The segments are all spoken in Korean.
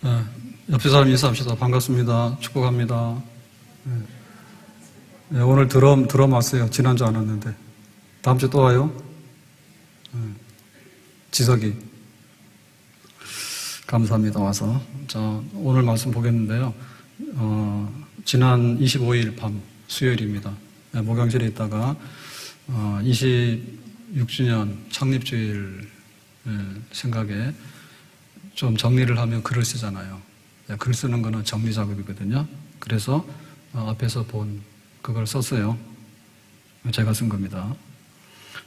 네, 옆에 사람 인사합시다. 반갑습니다. 축복합니다. 네. 네, 오늘 드럼, 드럼 왔어요. 지난주 안 왔는데. 다음 주 또 와요? 네. 지석이. 감사합니다. 와서. 자, 오늘 말씀 보겠는데요. 어, 지난 25일 밤, 수요일입니다. 네, 목양실에 있다가, 어, 26주년 창립주일 생각에 좀 정리를 하면 글을 쓰잖아요. 네, 글 쓰는 거는 정리 작업이거든요. 그래서 어, 앞에서 본 그걸 썼어요. 제가 쓴 겁니다.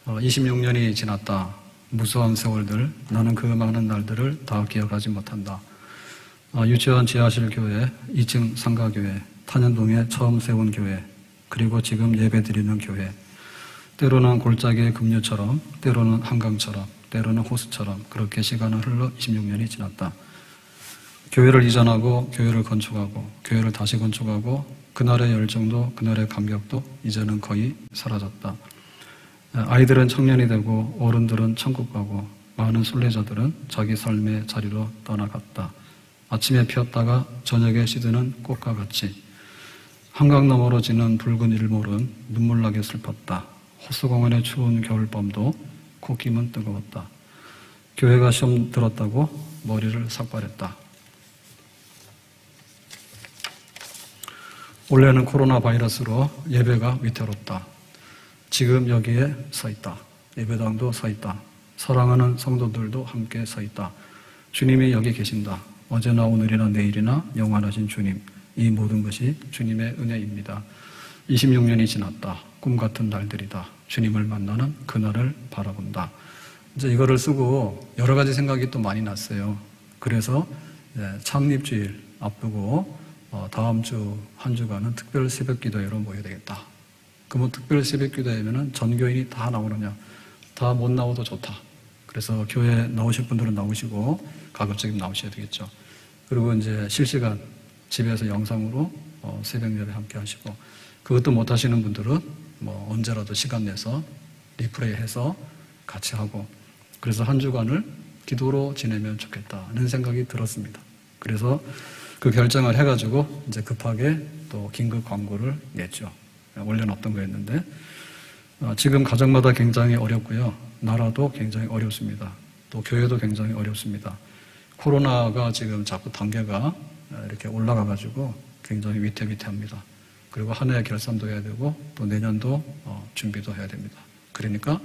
26년이 어, 지났다. 무수한 세월들, 나는 그 많은 날들을 다 기억하지 못한다. 어, 유치원 지하실 교회, 2층 상가교회, 탄현동에 처음 세운 교회, 그리고 지금 예배 드리는 교회. 때로는 골짜기의 급류처럼, 때로는 한강처럼, 때로는 호수처럼 그렇게 시간은 흘러 26년이 지났다. 교회를 이전하고 교회를 건축하고 교회를 다시 건축하고 그날의 열정도 그날의 감격도 이제는 거의 사라졌다. 아이들은 청년이 되고 어른들은 천국 가고 많은 순례자들은 자기 삶의 자리로 떠나갔다. 아침에 피었다가 저녁에 시드는 꽃과 같이 한강 너머로 지는 붉은 일몰은 눈물나게 슬펐다. 호수공원의 추운 겨울밤도 코김은 뜨거웠다. 교회가 시험 들었다고 머리를 삭발했다. 원래는 코로나 바이러스로 예배가 위태롭다. 지금 여기에 서 있다. 예배당도 서 있다. 사랑하는 성도들도 함께 서 있다. 주님이 여기 계신다. 어제나 오늘이나 내일이나 영원하신 주님. 이 모든 것이 주님의 은혜입니다. 26년이 지났다. 꿈 같은 날들이다. 주님을 만나는 그날을 바라본다. 이제 이거를 쓰고 여러 가지 생각이 또 많이 났어요. 그래서 창립주일 앞두고 어, 다음 주 한 주간은 특별 새벽 기도회로 모여야 되겠다. 그러면 특별 새벽 기도회면 전 교인이 다 나오느냐? 다 못 나오도 좋다. 그래서 교회 나오실 분들은 나오시고 가급적이면 나오셔야 되겠죠. 그리고 이제 실시간 집에서 영상으로 어, 새벽 예배 함께 하시고 그것도 못 하시는 분들은 뭐 언제라도 시간 내서 리플레이 해서 같이 하고 그래서 한 주간을 기도로 지내면 좋겠다는 생각이 들었습니다. 그래서 그 결정을 해가지고 이제 급하게 또 긴급 광고를 냈죠. 없던 거였는데 어, 지금 가정마다 굉장히 어렵고요. 나라도 굉장히 어렵습니다. 또 교회도 굉장히 어렵습니다. 코로나가 지금 자꾸 단계가 이렇게 올라가가지고 굉장히 위태위태합니다. 그리고 한해 결산도 해야 되고 또 내년도 어, 준비도 해야 됩니다. 그러니까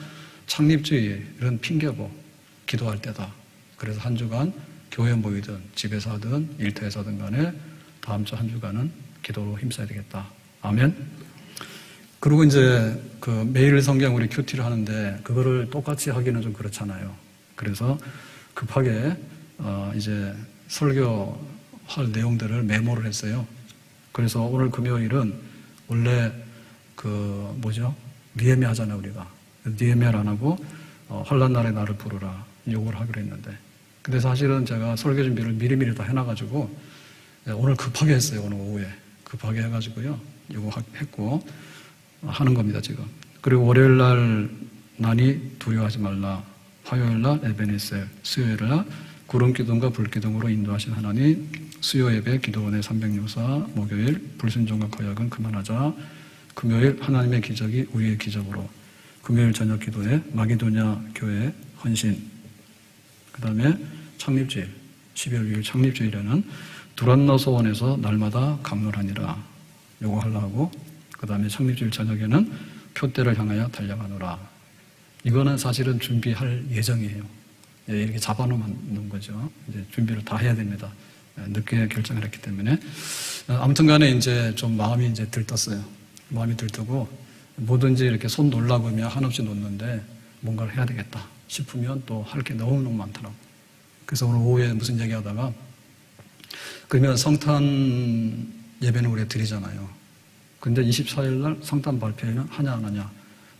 창립주의는 핑계고 기도할 때다. 그래서 한 주간 교회 모이든 집에서 하든 일터에서 하든 간에 다음 주 한 주간은 기도로 힘써야 되겠다. 아멘. 그리고 이제 그 매일 성경 우리 큐티를 하는데 그거를 똑같이 하기는 좀 그렇잖아요. 그래서 급하게 어 이제 설교할 내용들을 메모를 했어요. 그래서 오늘 금요일은 원래 그 뭐죠? 니에메 하잖아요 우리가. 니에메를 안 하고 어, 환란 날에 나를 부르라 요구를 하기로 했는데 근데 사실은 제가 설교 준비를 미리미리 다 해놔가지고 예, 오늘 급하게 했어요. 오늘 오후에 급하게 해가지고요. 이거 했고 하는 겁니다 지금. 그리고 월요일 날 난이 두려워하지 말라. 화요일 날 에베네셀, 수요일 날 구름 기둥과 불 기둥으로 인도하신 하나님, 수요 예배 기도원의 364, 목요일 불순종과 거역은 그만하자. 금요일 하나님의 기적이 우리의 기적으로. 금요일 저녁 기도에 마기도냐 교회 헌신. 그 다음에 창립주일, 12월 6일 창립주일에는 두란노 소원에서 날마다 강론하니라. 요거 하려고. 그 다음에 창립주일 저녁에는 표대를 향하여 달려가노라. 이거는 사실은 준비할 예정이에요. 예, 이렇게 잡아놓는 거죠. 이제 준비를 다 해야 됩니다. 예, 늦게 결정을 했기 때문에. 어, 아무튼 간에 이제 좀 마음이 이제 들떴어요. 마음이 들뜨고 뭐든지 이렇게 손 놀라고 하면 한없이 놓는데 뭔가를 해야 되겠다 싶으면 또 할 게 너무너무 많더라고. 그래서 오늘 오후에 무슨 얘기 하다가 그러면 성탄 예배는 우리가 드리잖아요. 근데 24일 날 성탄 발표회는 하냐 안 하냐.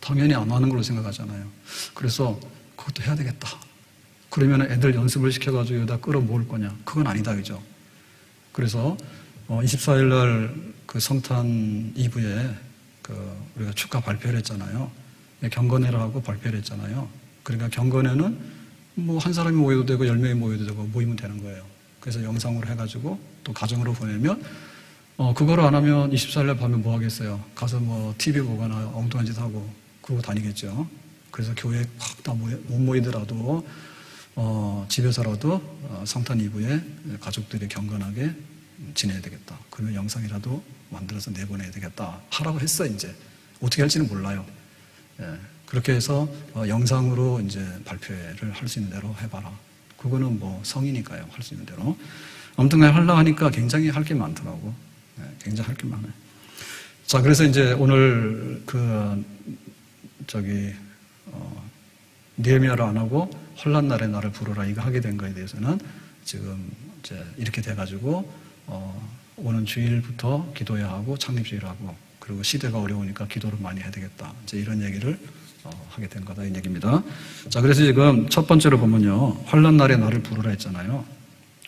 당연히 안 하는 걸로 생각하잖아요. 그래서 그것도 해야 되겠다. 그러면 애들 연습을 시켜가지고 여기다 끌어모을 거냐. 그건 아니다, 그죠? 그래서 24일 어, 날그 성탄 이브에 그 우리가 축가 발표를 했잖아요. 경건회라고 발표를 했잖아요. 그러니까 경건회는 뭐 한 사람이 모여도 되고 열 명이 모여도 되고 모이면 되는 거예요. 그래서 영상으로 해가지고 또 가정으로 보내면 어, 그거를 안 하면 24일 밤에 뭐 하겠어요? 가서 뭐 TV 보거나 엉뚱한 짓 하고 그러고 다니겠죠. 그래서 교회에 확 다 못 모이더라도 어, 집에서라도 어, 성탄 이브에 가족들이 경건하게 지내야 되겠다. 그러면 영상이라도 만들어서 내보내야 되겠다. 하라고 했어, 이제. 어떻게 할지는 몰라요. 예, 그렇게 해서 어, 영상으로 이제 발표회를 할 수 있는 대로 해봐라. 그거는 뭐 성이니까요. 할 수 있는 대로. 아무튼 하려 하니까 굉장히 할 게 많더라고. 예, 굉장히 할 게 많아요. 자, 그래서 이제 오늘 그, 저기, 어, 니에미아를 안 하고 혼란 날에 나를 부르라 이거 하게 된 거에 대해서는 지금 이제 이렇게 돼가지고 어, 오는 주일부터 기도해야 하고 창립주의를 하고 그리고 시대가 어려우니까 기도를 많이 해야 되겠다. 이제 이런 얘기를 어, 하게 된 거다 이 얘기입니다. 자 그래서 지금 첫 번째로 보면요 환란 날에 나를 부르라 했잖아요.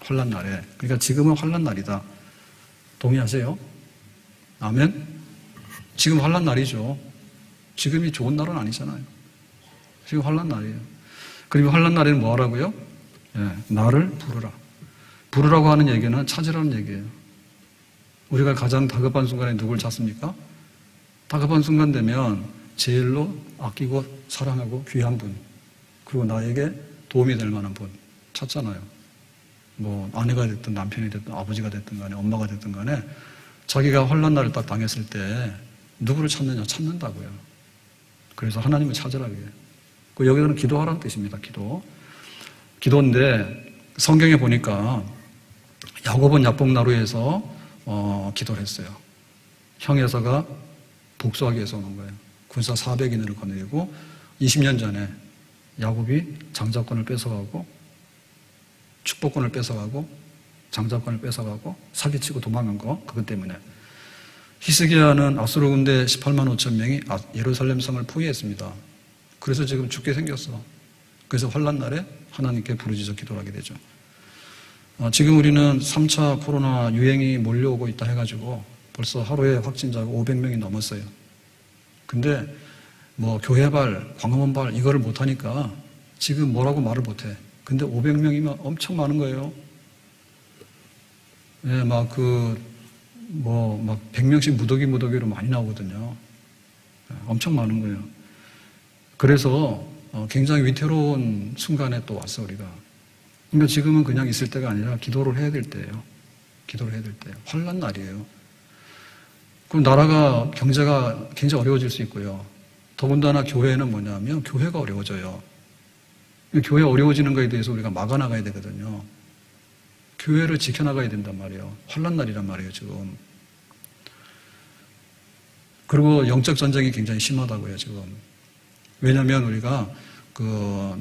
환란 날에 그러니까 지금은 환란 날이다. 동의하세요? 아멘. 지금 환란 날이죠. 지금이 좋은 날은 아니잖아요. 지금 환란 날이에요. 그리고 환란 날에는 뭐 하라고요? 예, 나를 부르라. 부르라고 하는 얘기는 찾으라는 얘기예요. 우리가 가장 다급한 순간에 누굴 찾습니까? 다급한 순간 되면 제일로 아끼고 사랑하고 귀한 분, 그리고 나에게 도움이 될 만한 분 찾잖아요. 뭐 아내가 됐든 남편이 됐든 아버지가 됐든 간에 엄마가 됐든 간에 자기가 환란 날을 딱 당했을 때 누구를 찾느냐 찾는다고요. 그래서 하나님을 찾으라고 해요. 그 여기서는 기도하라는 뜻입니다. 기도. 기도인데 성경에 보니까 야곱은 야복나루에서 어, 기도를 했어요. 형에서가 복수하기 위해서 오는 거예요. 군사 400인을 거느리고 20년 전에 야곱이 장자권을 뺏어가고 축복권을 뺏어가고 장자권을 뺏어가고 사기치고 도망간 거 그것 때문에 히스기야는 아수르 군대 18만 5천 명이 아, 예루살렘 성을 포위했습니다. 그래서 지금 죽게 생겼어. 그래서 환란 날에 하나님께 부르짖어 기도를 하게 되죠. 어, 지금 우리는 3차 코로나 유행이 몰려오고 있다 해가지고 벌써 하루에 확진자가 500명이 넘었어요. 근데 뭐 교회발, 광화문발 이거를 못하니까 지금 뭐라고 말을 못해. 근데 500명이면 엄청 많은 거예요. 예, 막 그, 뭐, 막 100명씩 무더기 무더기로 많이 나오거든요. 예, 엄청 많은 거예요. 그래서 어, 굉장히 위태로운 순간에 또 왔어, 우리가. 그러니까 지금은 그냥 있을 때가 아니라 기도를 해야 될 때예요. 기도를 해야 될 때예요. 환란 날이에요. 그럼 나라가 경제가 굉장히 어려워질 수 있고요. 더군다나 교회는 뭐냐면 교회가 어려워져요. 교회 어려워지는 것에 대해서 우리가 막아나가야 되거든요. 교회를 지켜나가야 된단 말이에요. 환란 날이란 말이에요, 지금. 그리고 영적 전쟁이 굉장히 심하다고요, 지금. 왜냐하면 우리가 그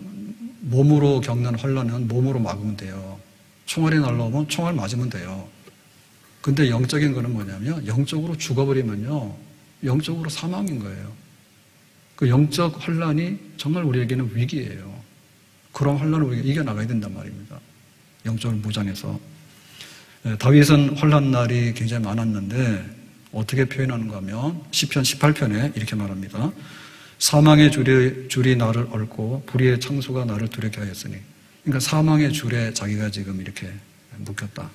몸으로 겪는 환란은 몸으로 막으면 돼요. 총알이 날라오면 총알 맞으면 돼요. 근데 영적인 거는 뭐냐면 영적으로 죽어버리면요. 영적으로 사망인 거예요. 그 영적 환란이 정말 우리에게는 위기예요. 그런 환란을 우리가 이겨나가야 된단 말입니다. 영적을 무장해서. 예, 다윗은 환란 날이 굉장히 많았는데 어떻게 표현하는가 하면 시편 18편에 이렇게 말합니다. 사망의 줄이, 줄이 나를 얽고 불의의 창수가 나를 두렵게 하였으니 그러니까 사망의 줄에 자기가 지금 이렇게 묶였다.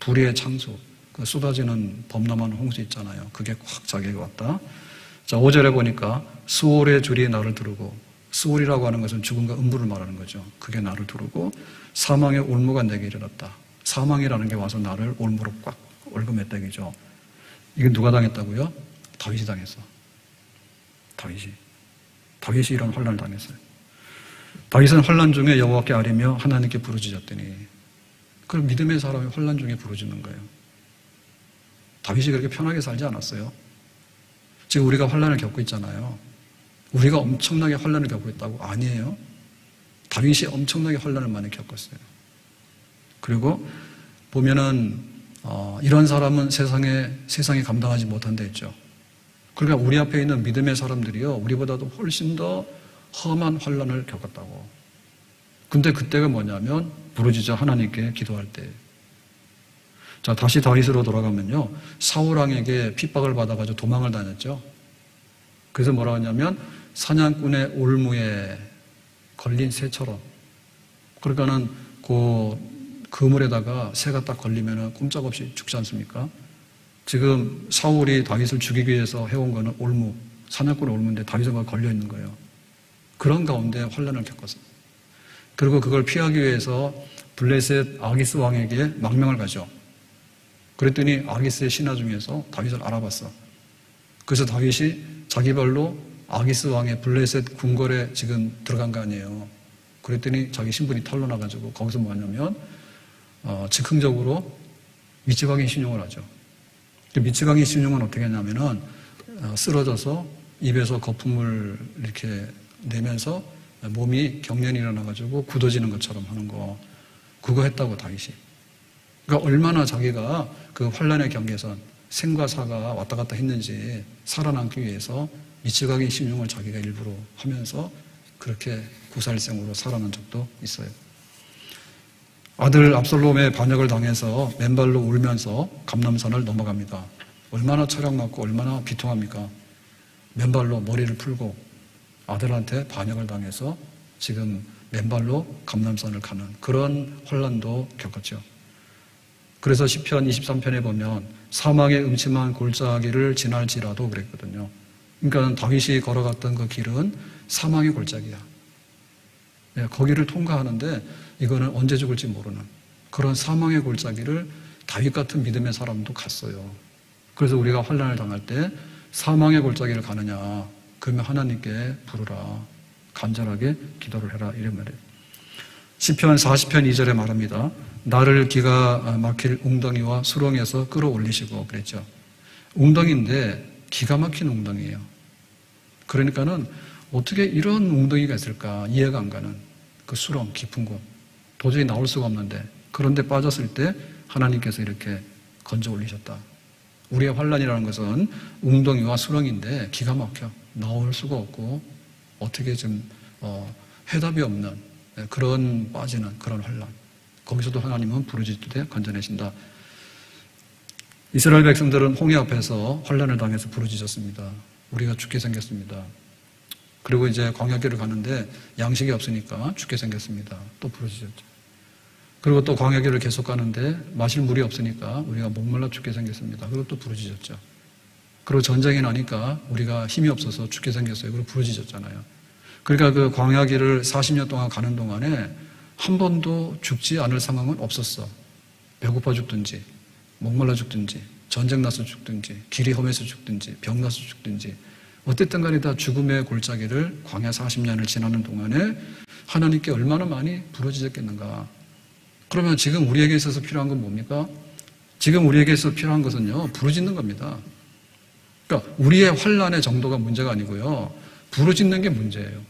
불의의 창수, 그 쏟아지는 범람한 홍수 있잖아요. 그게 꽉 자기에게 왔다. 자, 5절에 보니까 수월의 줄이 나를 두르고 수월이라고 하는 것은 죽음과 음부를 말하는 거죠. 그게 나를 두르고 사망의 올무가 내게 이르렀다. 사망이라는 게 와서 나를 올무로 꽉 올금했다 이죠. 이게 누가 당했다고요? 다윗이 당했어. 다윗이. 다윗이 이런 환란을 당했어요. 다윗은 환란 중에 여호와께 아뢰며 하나님께 부르짖었더니 그 믿음의 사람이 환란 중에 부르짖는 거예요. 다윗이 그렇게 편하게 살지 않았어요. 지금 우리가 환란을 겪고 있잖아요. 우리가 엄청나게 환란을 겪고 있다고 아니에요. 다윗이 엄청나게 환란을 많이 겪었어요. 그리고 보면은 어, 이런 사람은 세상에 세상이 감당하지 못한다 했죠. 그러니까 우리 앞에 있는 믿음의 사람들이요, 우리보다도 훨씬 더 험한 환란을 겪었다고. 근데 그때가 뭐냐면 부르짖어 하나님께 기도할 때. 자 다시 다윗으로 돌아가면요, 사울 왕에게 핍박을 받아 가지고 도망을 다녔죠. 그래서 뭐라 하냐면 사냥꾼의 올무에 걸린 새처럼. 그러니까는 그, 그물에다가 새가 딱 걸리면 꼼짝없이 죽지 않습니까? 지금 사울이 다윗을 죽이기 위해서 해온 거는 올무, 사냥꾼 올무인데 다윗은 걸려 있는 거예요. 그런 가운데 환란을 겪었어요. 그리고 그걸 피하기 위해서 블레셋 아기스 왕에게 망명을 가죠. 그랬더니 아기스의 신하 중에서 다윗을 알아봤어. 그래서 다윗이 자기 발로 아기스 왕의 블레셋 궁궐에 지금 들어간 거 아니에요. 그랬더니 자기 신분이 털러나가지고 거기서 뭐냐면 어, 즉흥적으로 미치광이 신용을 하죠. 그 미치광이 신용은 어떻게 하냐면은 어, 쓰러져서 입에서 거품을 이렇게 내면서 몸이 경련이 일어나가지고 굳어지는 것처럼 하는 거 그거 했다고 다윗이. 그러니까 얼마나 자기가 그 환란의 경계선 생과 사가 왔다 갔다 했는지 살아남기 위해서 미치광이 신용을 자기가 일부러 하면서 그렇게 구살생으로 살아난 적도 있어요. 아들 압살롬의 반역을 당해서 맨발로 울면서 감남산을 넘어갑니다. 얼마나 철학맞고 얼마나 비통합니까? 맨발로 머리를 풀고 아들한테 반역을 당해서 지금 맨발로 감남산을 가는 그런 혼란도 겪었죠. 그래서 시편 23편에 보면 사망의 음침한 골짜기를 지날지라도 그랬거든요. 그러니까 다윗이 걸어갔던 그 길은 사망의 골짜기야. 네, 거기를 통과하는데 이거는 언제 죽을지 모르는 그런 사망의 골짜기를 다윗 같은 믿음의 사람도 갔어요. 그래서 우리가 환란을 당할 때 사망의 골짜기를 가느냐 그러면 하나님께 부르라 간절하게 기도를 해라 이런 말이에요. 시편 40편 2절에 말합니다. 나를 기가 막힐 웅덩이와 수렁에서 끌어올리시고 그랬죠. 웅덩이인데 기가 막힌 웅덩이에요. 그러니까는 어떻게 이런 웅덩이가 있을까 이해가 안 가는 그 수렁 깊은 곳 도저히 나올 수가 없는데 그런데 빠졌을 때 하나님께서 이렇게 건져 올리셨다. 우리의 환란이라는 것은 웅덩이와 수렁인데 기가 막혀 나올 수가 없고 어떻게 좀 어, 해답이 없는 그런 빠지는 그런 환란. 거기서도 하나님은 부르짖되 건져내신다. 이스라엘 백성들은 홍해 앞에서 환란을 당해서 부르짖었습니다. 우리가 죽게 생겼습니다. 그리고 이제 광야길을 가는데 양식이 없으니까 죽게 생겼습니다. 또 부르짖었죠. 그리고 또 광야길을 계속 가는데 마실 물이 없으니까 우리가 목말라 죽게 생겼습니다. 그리고 또 부르짖었죠. 그리고 전쟁이 나니까 우리가 힘이 없어서 죽게 생겼어요. 그리고 부르짖었잖아요. 그러니까 그 광야길을 40년 동안 가는 동안에 한 번도 죽지 않을 상황은 없었어. 배고파 죽든지, 목말라 죽든지, 전쟁 나서 죽든지, 길이 험해서 죽든지, 병 나서 죽든지, 어쨌든 간에 다 죽음의 골짜기를 광야 40년을 지나는 동안에 하나님께 얼마나 많이 부러지셨겠는가. 그러면 지금 우리에게 있어서 필요한 건 뭡니까? 지금 우리에게 있어서 필요한 것은요, 부르짖는 겁니다. 그러니까 우리의 환란의 정도가 문제가 아니고요, 부르짖는 게 문제예요.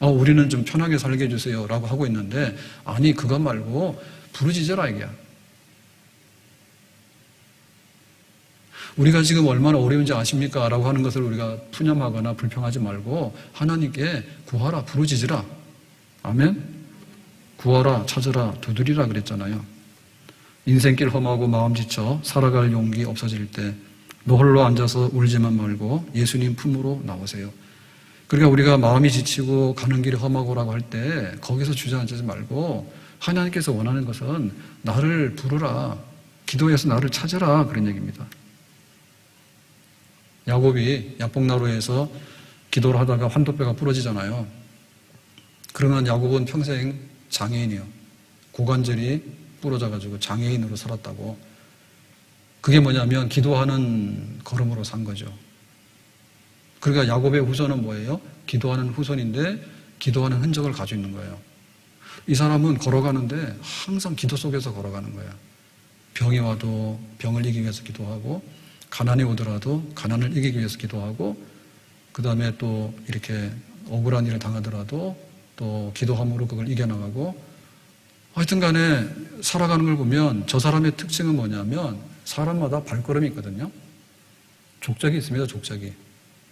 어, 우리는 좀 편하게 살게 해주세요. 라고 하고 있는데, 아니, 그것 말고 부르짖어라, 이게야. 우리가 지금 얼마나 어려운지 아십니까? 라고 하는 것을 우리가 푸념하거나 불평하지 말고 하나님께 구하라, 부르짖으라. 아멘? 구하라, 찾으라, 두드리라 그랬잖아요. 인생길 험하고 마음 지쳐 살아갈 용기 없어질 때 너 홀로 앉아서 울지만 말고 예수님 품으로 나오세요. 그러니까 우리가 마음이 지치고 가는 길이 험하고라고 할 때 거기서 주저앉지 말고 하나님께서 원하는 것은 나를 부르라. 기도해서 나를 찾으라. 그런 얘기입니다. 야곱이 야복나루에서 기도를 하다가 환도뼈가 부러지잖아요. 그러면 야곱은 평생 장애인이요. 고관절이 부러져가지고 장애인으로 살았다고. 그게 뭐냐면 기도하는 걸음으로 산 거죠. 그러니까 야곱의 후손은 뭐예요? 기도하는 후손인데 기도하는 흔적을 가지고 있는 거예요. 이 사람은 걸어가는데 항상 기도 속에서 걸어가는 거예요. 병이 와도 병을 이기기 위해서 기도하고 가난이 오더라도 가난을 이기기 위해서 기도하고 그 다음에 또 이렇게 억울한 일을 당하더라도 또 기도함으로 그걸 이겨나가고 하여튼 간에 살아가는 걸 보면 저 사람의 특징은 뭐냐면 사람마다 발걸음이 있거든요. 족적이 있습니다, 족적이.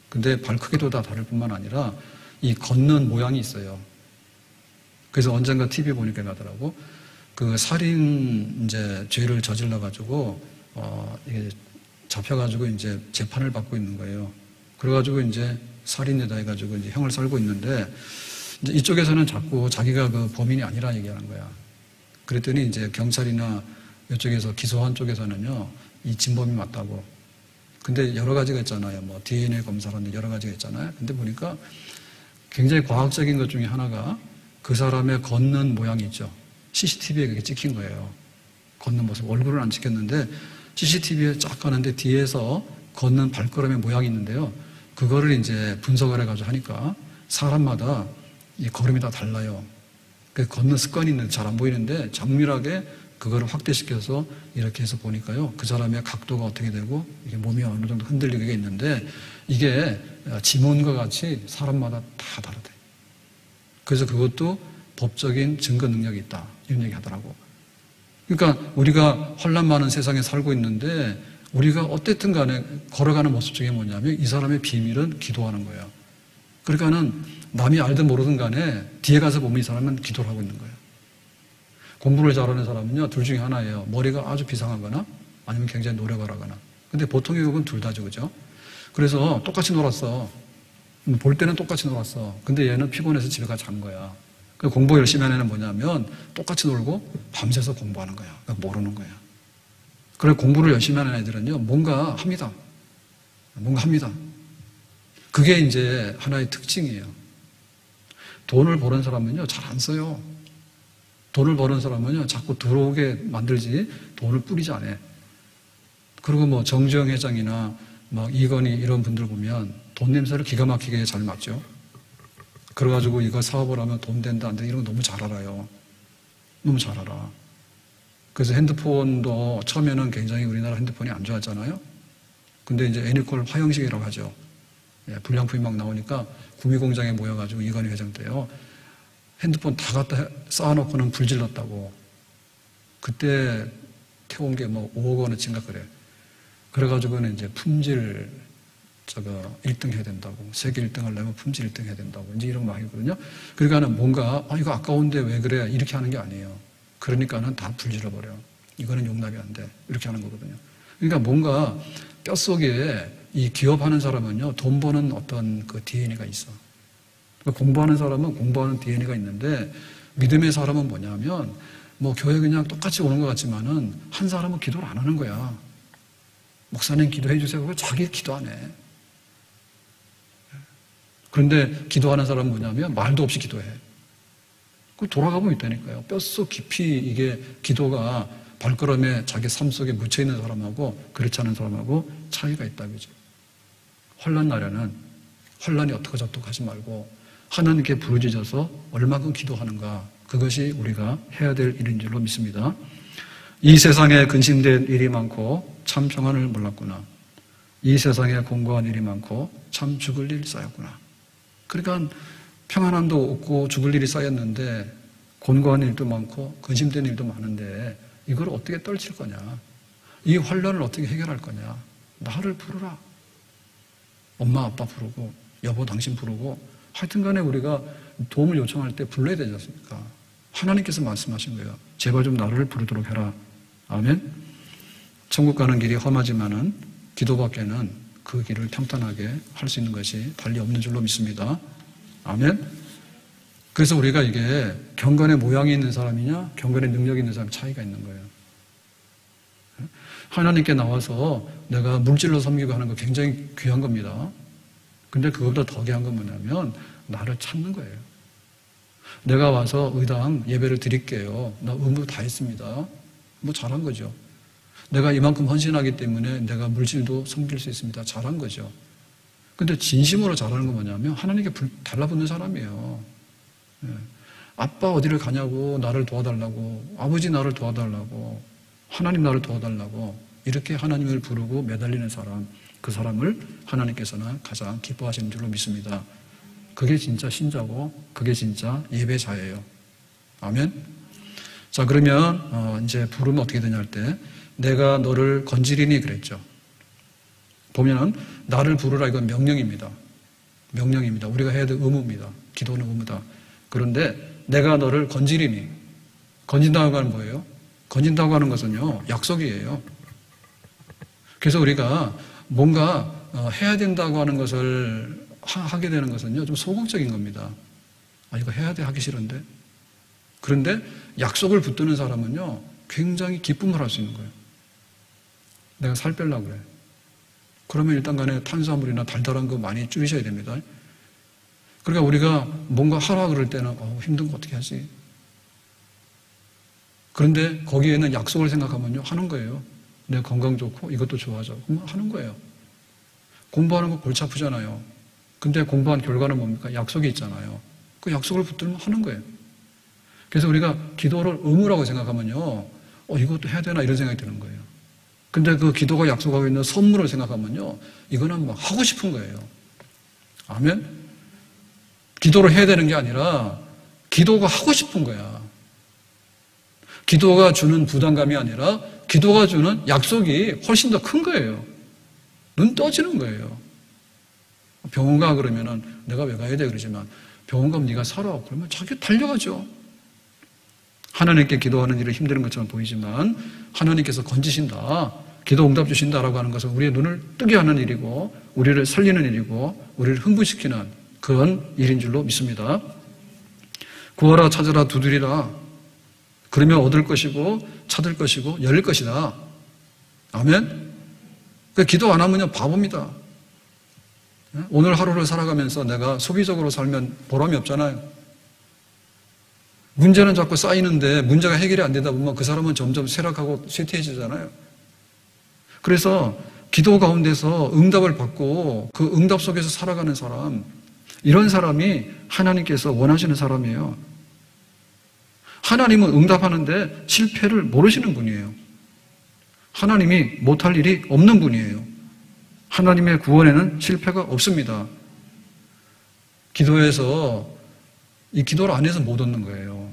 근데 발 크기도 다 다를 뿐만 아니라 이 걷는 모양이 있어요. 그래서 언젠가 TV 보니까 가더라고. 그 살인 이제 죄를 저질러 가지고 어 이게 잡혀가지고 이제 재판을 받고 있는 거예요. 그래가지고 이제 살인에다 해가지고 이제 형을 살고 있는데 이쪽에서는 자꾸 자기가 그 범인이 아니라 얘기하는 거야. 그랬더니 이제 경찰이나 이쪽에서 기소한 쪽에서는요, 이 진범이 맞다고. 근데 여러 가지가 있잖아요. 뭐 DNA 검사라는 여러 가지가 있잖아요. 근데 보니까 굉장히 과학적인 것 중에 하나가 그 사람의 걷는 모양이 있죠. CCTV에 그게 찍힌 거예요. 걷는 모습. 얼굴은 안 찍혔는데 CCTV에 쫙 가는데 뒤에서 걷는 발걸음의 모양이 있는데요. 그거를 이제 분석을 해가지고 하니까 사람마다 이 걸음이 다 달라요. 그 걷는 습관이 있는데 잘안 보이는데 정밀하게 그거를 확대시켜서 이렇게 해서 보니까요. 그 사람의 각도가 어떻게 되고 이게 몸이 어느 정도 흔들리게 있는데 이게 지문과 같이 사람마다 다 다르대. 그래서 그것도 법적인 증거 능력이 있다. 이런 얘기 하더라고. 그러니까 우리가 혼란 많은 세상에 살고 있는데 우리가 어쨌든 간에 걸어가는 모습 중에 뭐냐면 이 사람의 비밀은 기도하는 거예요. 그러니까는 남이 알든 모르든 간에 뒤에 가서 보면 이 사람은 기도를 하고 있는 거예요. 공부를 잘하는 사람은요, 둘 중에 하나예요. 머리가 아주 비상하거나 아니면 굉장히 노력을 하거나. 근데 보통의 경우는 둘 다죠, 그죠? 그래서 똑같이 놀았어. 볼 때는 똑같이 놀았어. 근데 얘는 피곤해서 집에 가서 잔 거야. 그 공부 열심히 하는 애는 뭐냐면 똑같이 놀고 밤새서 공부하는 거야. 그러니까 모르는 거야. 그래 공부를 열심히 하는 애들은요, 뭔가 합니다. 뭔가 합니다. 그게 이제 하나의 특징이에요. 돈을 버는 사람은요, 잘 안 써요. 돈을 버는 사람은요, 자꾸 들어오게 만들지 돈을 뿌리지 않아. 그리고 뭐 정주영 회장이나 막 이건희 이런 분들 보면 돈 냄새를 기가 막히게 잘 맡죠. 그래가지고 이거 사업을 하면 돈 된다, 안 된다, 이런 거 너무 잘 알아요. 너무 잘 알아. 그래서 핸드폰도 처음에는 굉장히 우리나라 핸드폰이 안 좋았잖아요. 근데 이제 애니콜 화형식이라고 하죠. 예, 불량품이 막 나오니까 구미공장에 모여가지고 이건희 회장 때요. 핸드폰 다 갖다 쌓아놓고는 불질렀다고. 그때 태운 게 뭐 5억 원어치인가 그래. 그래가지고는 이제 품질 저거 1등 해야 된다고. 세계 1등 하려면 품질 1등 해야 된다고. 이제 이런 말이거든요. 그러니까는 뭔가, 아, 이거 아까운데 왜 그래? 이렇게 하는 게 아니에요. 그러니까는 다 불질러버려. 이거는 용납이 안 돼. 이렇게 하는 거거든요. 그러니까 뭔가 뼛속에 이 기업하는 사람은요, 돈 버는 어떤 그 DNA가 있어. 공부하는 사람은 공부하는 DNA가 있는데 믿음의 사람은 뭐냐면 뭐 교회 그냥 똑같이 오는 것 같지만은 한 사람은 기도를 안 하는 거야. 목사님 기도해 주세요. 자기 기도 안 해. 그런데 기도하는 사람은 뭐냐면 말도 없이 기도해. 그 돌아가면 있다니까요. 뼛속 깊이 이게 기도가 발걸음에 자기 삶 속에 묻혀 있는 사람하고 그렇지 않은 사람하고 차이가 있다 그죠. 혼란 나려는 혼란이 어떻게 저떻게 하지 말고 하나님께 부르짖어서 얼마큼 기도하는가 그것이 우리가 해야 될 일인 줄로 믿습니다. 이 세상에 근심된 일이 많고 참 평안을 몰랐구나. 이 세상에 공고한 일이 많고 참 죽을 일이 쌓였구나. 그러니까 평안함도 없고 죽을 일이 쌓였는데 곤고한 일도 많고 근심된 일도 많은데 이걸 어떻게 떨칠 거냐? 이 환란을 어떻게 해결할 거냐? 나를 부르라. 엄마 아빠 부르고 여보 당신 부르고 하여튼 간에 우리가 도움을 요청할 때 불러야 되지 않습니까? 하나님께서 말씀하신 거예요. 제발 좀 나를 부르도록 해라. 아멘. 천국 가는 길이 험하지만은 기도밖에는 그 길을 평탄하게 할 수 있는 것이 달리 없는 줄로 믿습니다. 아멘. 그래서 우리가 이게 경건의 모양이 있는 사람이냐, 경건의 능력이 있는 사람 차이가 있는 거예요. 하나님께 나와서 내가 물질로 섬기고 하는 거 굉장히 귀한 겁니다. 근데 그것보다 더 귀한 건 뭐냐면 나를 찾는 거예요. 내가 와서 의당 예배를 드릴게요. 나 의무 다 했습니다. 뭐 잘한 거죠. 내가 이만큼 헌신하기 때문에 내가 물질도 섬길 수 있습니다. 잘한 거죠. 근데 진심으로 잘하는 건 뭐냐면 하나님께 달라붙는 사람이에요. 예. 아빠 어디를 가냐고 나를 도와달라고 아버지 나를 도와달라고 하나님 나를 도와달라고 이렇게 하나님을 부르고 매달리는 사람 그 사람을 하나님께서는 가장 기뻐하시는 줄로 믿습니다. 그게 진짜 신자고 그게 진짜 예배자예요. 아멘. 자 그러면 어 이제 부르면 어떻게 되냐 할 때 내가 너를 건지리니 그랬죠. 보면은 나를 부르라 이건 명령입니다. 명령입니다. 우리가 해야 될 의무입니다. 기도는 의무다. 그런데 내가 너를 건지리니 건진다고 하는 뭐예요? 건진다고 하는 것은요 약속이에요. 그래서 우리가 뭔가 어, 해야 된다고 하는 것을 하 게 되는 것은요, 좀 소극적인 겁니다. 아, 이거 해야 돼, 하기 싫은데. 그런데 약속을 붙드는 사람은요, 굉장히 기쁨을 할 수 있는 거예요. 내가 살 빼려고 그래. 그러면 일단 간에 탄수화물이나 달달한 거 많이 줄이셔야 됩니다. 그러니까 우리가 뭔가 하라 그럴 때는 어, 힘든 거 어떻게 하지? 그런데 거기에는 약속을 생각하면요 하는 거예요. 내 건강 좋고 이것도 좋아져. 그럼 하는 거예요. 공부하는 거 골치 아프잖아요. 근데 공부한 결과는 뭡니까? 약속이 있잖아요. 그 약속을 붙들면 하는 거예요. 그래서 우리가 기도를 의무라고 생각하면요. 어, 이것도 해야 되나 이런 생각이 드는 거예요. 근데 그 기도가 약속하고 있는 선물을 생각하면요. 이거는 막 하고 싶은 거예요. 아멘? 기도를 해야 되는 게 아니라 기도가 하고 싶은 거야. 기도가 주는 부담감이 아니라 기도가 주는 약속이 훨씬 더 큰 거예요. 눈 떠지는 거예요. 병원 가 그러면은 내가 왜 가야 돼 그러지만 병원 가면 네가 살아 그러면 자기 달려가죠. 하나님께 기도하는 일이 힘든 것처럼 보이지만 하나님께서 건지신다. 기도 응답 주신다라고 하는 것은 우리의 눈을 뜨게 하는 일이고 우리를 살리는 일이고 우리를 흥분시키는 그런 일인 줄로 믿습니다. 구하라 찾으라 두드리라 그러면 얻을 것이고 찾을 것이고 열릴 것이다. 아멘. 그 기도 안 하면요 바보입니다. 오늘 하루를 살아가면서 내가 소비적으로 살면 보람이 없잖아요. 문제는 자꾸 쌓이는데 문제가 해결이 안 되다 보면 그 사람은 점점 쇠락하고 쇠퇴해지잖아요. 그래서 기도 가운데서 응답을 받고 그 응답 속에서 살아가는 사람, 이런 사람이 하나님께서 원하시는 사람이에요. 하나님은 응답하는데 실패를 모르시는 분이에요. 하나님이 못할 일이 없는 분이에요. 하나님의 구원에는 실패가 없습니다. 기도에서 이 기도를 안 해서 못 얻는 거예요.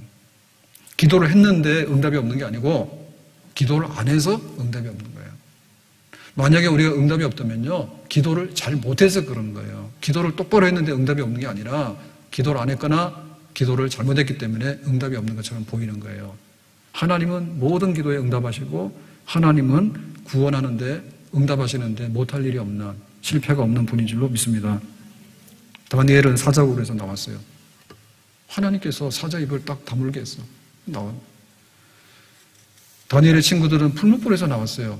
기도를 했는데 응답이 없는 게 아니고 기도를 안 해서 응답이 없는 거예요. 만약에 우리가 응답이 없다면요, 기도를 잘 못해서 그런 거예요. 기도를 똑바로 했는데 응답이 없는 게 아니라 기도를 안 했거나 기도를 잘못했기 때문에 응답이 없는 것처럼 보이는 거예요. 하나님은 모든 기도에 응답하시고 하나님은 구원하는데 응답하시는데 못할 일이 없는 실패가 없는 분인 줄로 믿습니다. 다니엘은 사자굴에서 나왔어요. 하나님께서 사자 입을 딱 다물게 했어. 나와. 다니엘의 친구들은 풀무불에서 나왔어요.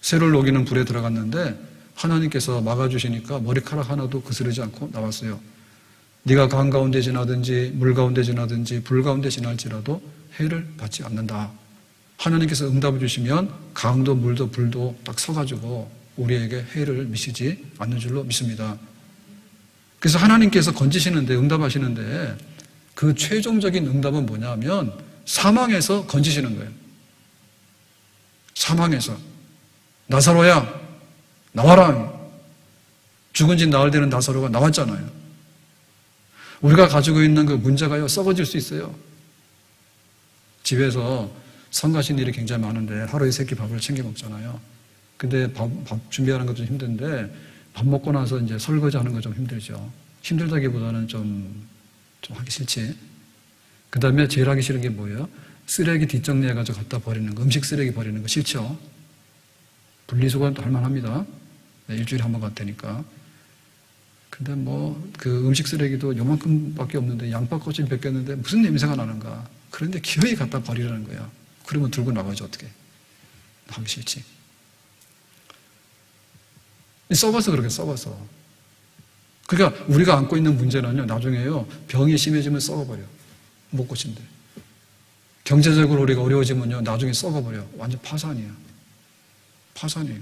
새를 녹이는 불에 들어갔는데 하나님께서 막아주시니까 머리카락 하나도 그스르지 않고 나왔어요. 네가 강 가운데 지나든지 물 가운데 지나든지 불 가운데 지날지라도 해를 받지 않는다. 하나님께서 응답을 주시면 강도 물도 불도 딱 서가지고 우리에게 해를 미치지 않는 줄로 믿습니다. 그래서 하나님께서 건지시는데 응답하시는데 그 최종적인 응답은 뭐냐면 사망에서 건지시는 거예요. 사망에서 나사로야 나와라. 죽은 지 나흘 되는 나사로가 나왔잖아요. 우리가 가지고 있는 그 문제가요 썩어질 수 있어요. 집에서 성가신 일이 굉장히 많은데 하루에 세끼 밥을 챙겨 먹잖아요. 근데 밥, 밥 준비하는 것도 힘든데 밥 먹고 나서 이제 설거지 하는 거 좀 힘들죠. 힘들다기보다는 좀, 좀 하기 싫지. 그 다음에 제일 하기 싫은 게 뭐예요? 쓰레기 뒷정리해가지고 갖다 버리는 거, 음식 쓰레기 버리는 거 싫죠? 분리수거는 할만합니다. 네, 일주일에 한번 같다니까. 근데 뭐, 그 음식 쓰레기도 요만큼밖에 없는데 양파꽃이 벗겼는데 무슨 냄새가 나는가. 그런데 기어이 갖다 버리라는 거야. 그러면 들고 나가지 어떻게. 하기 싫지. 썩어서 그렇게 썩어서. 그러니까 우리가 안고 있는 문제는요, 나중에요, 병이 심해지면 썩어버려. 못 고친대. 경제적으로 우리가 어려워지면요, 나중에 썩어버려. 완전 파산이야. 파산이에요.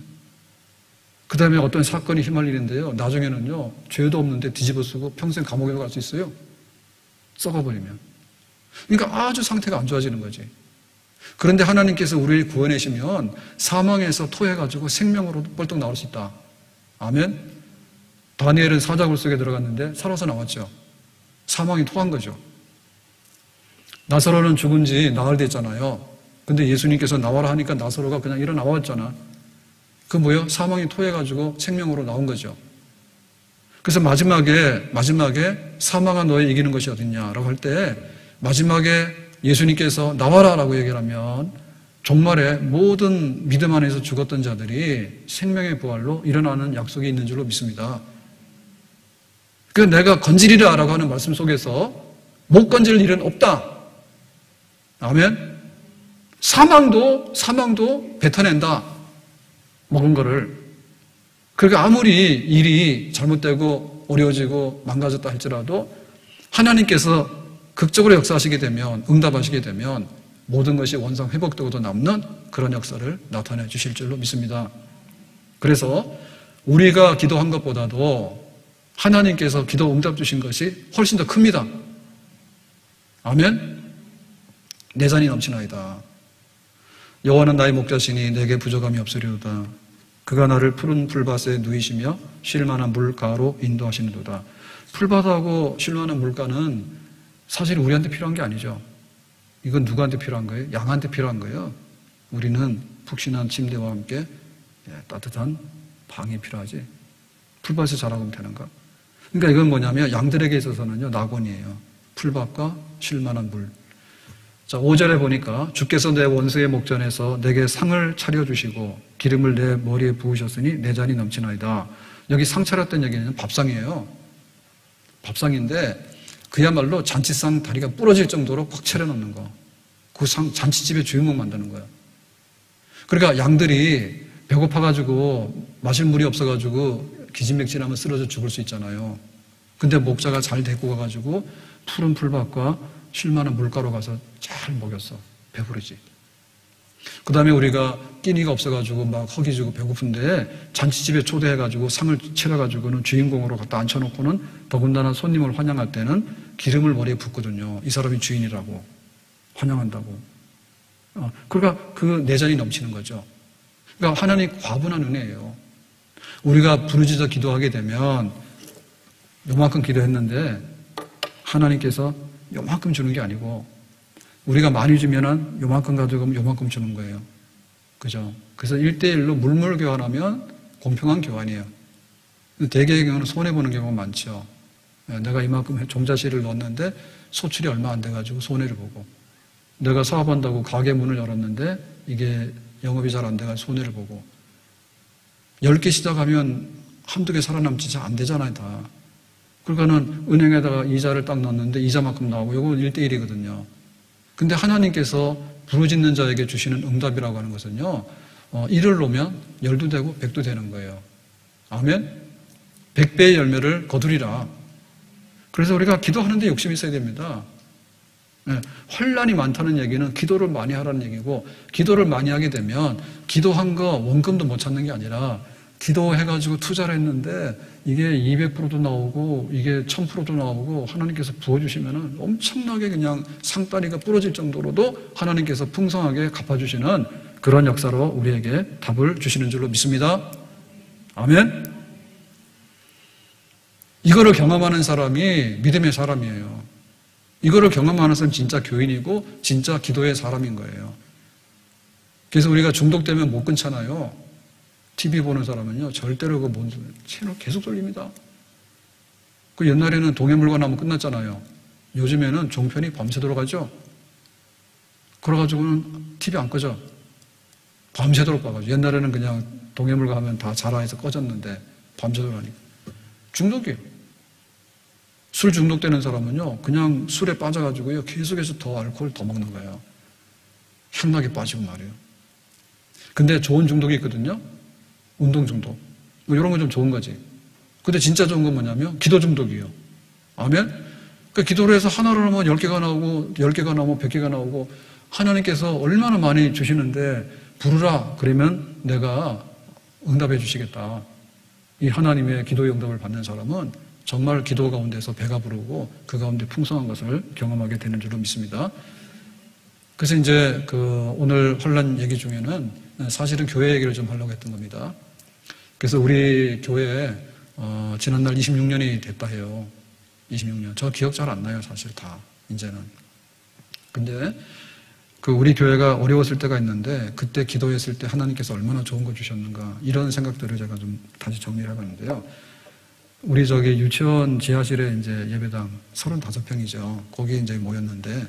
그 다음에 어떤 사건이 휘말리는데요, 나중에는요, 죄도 없는데 뒤집어 쓰고 평생 감옥에 갈 수 있어요. 썩어버리면. 그러니까 아주 상태가 안 좋아지는 거지. 그런데 하나님께서 우리를 구원하시면 사망에서 토해가지고 생명으로 벌떡 나올 수 있다. 아멘? 다니엘은 사자굴 속에 들어갔는데 살아서 나왔죠. 사망이 토한 거죠. 나사로는 죽은 지 나흘 됐잖아요. 근데 예수님께서 나와라 하니까 나사로가 그냥 일어 나왔잖아. 그 뭐요? 사망이 토해가지고 생명으로 나온 거죠. 그래서 마지막에, 마지막에 사망한 너에 이기는 것이 어딨냐라고 할 때, 마지막에 예수님께서 나와라 라고 얘기를 하면, 종말에 모든 믿음 안에서 죽었던 자들이 생명의 부활로 일어나는 약속이 있는 줄로 믿습니다. 그 내가 건지리라 라고 하는 말씀 속에서 못 건질 일은 없다. 아멘. 사망도 사망도 뱉어낸다. 먹은 거를. 그러니까 아무리 일이 잘못되고 어려워지고 망가졌다 할지라도 하나님께서 극적으로 역사하시게 되면 응답하시게 되면 모든 것이 원상 회복되고도 남는 그런 역사를 나타내 주실 줄로 믿습니다. 그래서 우리가 기도한 것보다도 하나님께서 기도 응답 주신 것이 훨씬 더 큽니다. 아멘. 내 잔이 넘치나이다. 여호와는 나의 목자시니 내게 부족함이 없으리로다. 그가 나를 푸른 풀밭에 누이시며 쉴만한 물가로 인도하시는도다. 풀밭하고 쉴만한 물가는 사실 우리한테 필요한 게 아니죠. 이건 누구한테 필요한 거예요? 양한테 필요한 거예요. 우리는 푹신한 침대와 함께 예, 따뜻한 방이 필요하지. 풀밭에 자라면 되는가? 그러니까 이건 뭐냐면 양들에게 있어서는요, 낙원이에요. 풀밭과 쉴만한 물. 자, 5절에 보니까 주께서 내 원수의 목전에서 내게 상을 차려주시고 기름을 내 머리에 부으셨으니 내 잔이 넘치나이다. 여기 상 차렸던 얘기는 밥상이에요. 밥상인데 그야말로 잔치상 다리가 부러질 정도로 꽉 차려놓는 거. 그 상, 잔치집의 주인공 만드는 거예요. 그러니까 양들이 배고파가지고 마실 물이 없어가지고 기진맥진하면 쓰러져 죽을 수 있잖아요. 근데 목자가 잘 데리고 가가지고 푸른 풀밭과 쉴만한 물가로 가서 잘 먹였어. 배부르지. 그 다음에 우리가 끼니가 없어가지고 막 허기지고 배고픈데 잔치집에 초대해가지고 상을 차려가지고는 주인공으로 갖다 앉혀놓고는 더군다나 손님을 환영할 때는 기름을 머리에 붓거든요. 이 사람이 주인이라고. 환영한다고. 어, 그러니까 그 내전이 넘치는 거죠. 그러니까 하나님 과분한 은혜예요. 우리가 부르짖어 기도하게 되면 요만큼 기도했는데 하나님께서 요만큼 주는 게 아니고 우리가 많이 주면은 요만큼 가져가면 요만큼 주는 거예요. 그죠? 그래서 1대1로 물물 교환하면 공평한 교환이에요. 대개의 경우는 손해보는 경우가 많죠. 예, 내가 이만큼 종자실을 넣었는데 소출이 얼마 안 돼가지고 손해를 보고 내가 사업한다고 가게 문을 열었는데 이게 영업이 잘 안 돼가지고 손해를 보고 10개 시작하면 한두 개 살아남지 잘 안 되잖아요 다. 그러니까는 은행에다가 이자를 딱 넣었는데 이자만큼 나오고 이건 1대1이거든요. 근데 하나님께서 부르짖는 자에게 주시는 응답이라고 하는 것은요, 어, 1을 놓으면 열도 되고 백도 되는 거예요. 아멘? 백배의 열매를 거두리라. 그래서 우리가 기도하는데 욕심이 있어야 됩니다. 네, 환란이 많다는 얘기는 기도를 많이 하라는 얘기고 기도를 많이 하게 되면 기도한 거 원금도 못 찾는 게 아니라 기도해가지고 투자를 했는데 이게 200%도 나오고 이게 1000%도 나오고 하나님께서 부어주시면 엄청나게 그냥 상다리가 부러질 정도로도 하나님께서 풍성하게 갚아주시는 그런 역사로 우리에게 답을 주시는 줄로 믿습니다. 아멘. 이거를 경험하는 사람이 믿음의 사람이에요. 이거를 경험하는 사람이 진짜 교인이고 진짜 기도의 사람인 거예요. 그래서 우리가 중독되면 못 끊잖아요. TV 보는 사람은요, 절대로 그 뭔, 채널 계속 돌립니다. 그 옛날에는 동해물관 하면 끝났잖아요. 요즘에는 종편이 밤새도록 하죠? 그래가지고는 TV 안 꺼져. 밤새도록 봐가지고. 옛날에는 그냥 동해물관 하면 다 자라해서 꺼졌는데, 밤새도록 하니까. 중독이에요. 술 중독되는 사람은요, 그냥 술에 빠져가지고요, 계속해서 더 알코올 더 먹는 거예요. 향나게 빠지고 말이에요. 근데 좋은 중독이 있거든요. 운동 중독. 뭐 이런 건 좀 좋은 거지. 근데 진짜 좋은 건 뭐냐면 기도 중독이에요. 아멘? 그 기도를 해서 하나로 하면 10개가 나오고 10개가 나오고 100개가 나오고 하나님께서 얼마나 많이 주시는데 부르라 그러면 내가 응답해 주시겠다. 이 하나님의 기도의 응답을 받는 사람은 정말 기도 가운데서 배가 부르고 그 가운데 풍성한 것을 경험하게 되는 줄로 믿습니다. 그래서 이제 그 오늘 혼란 얘기 중에는 사실은 교회 얘기를 좀 하려고 했던 겁니다. 그래서 우리 교회 어, 지난날 26년이 됐다 해요. 26년. 저 기억 잘 안 나요, 사실 다 이제는. 근데 그 우리 교회가 어려웠을 때가 있는데 그때 기도했을 때 하나님께서 얼마나 좋은 거 주셨는가 이런 생각들을 제가 좀 다시 정리를 해봤는데요. 우리 저기 유치원 지하실에 이제 예배당 35평이죠. 거기 이제 모였는데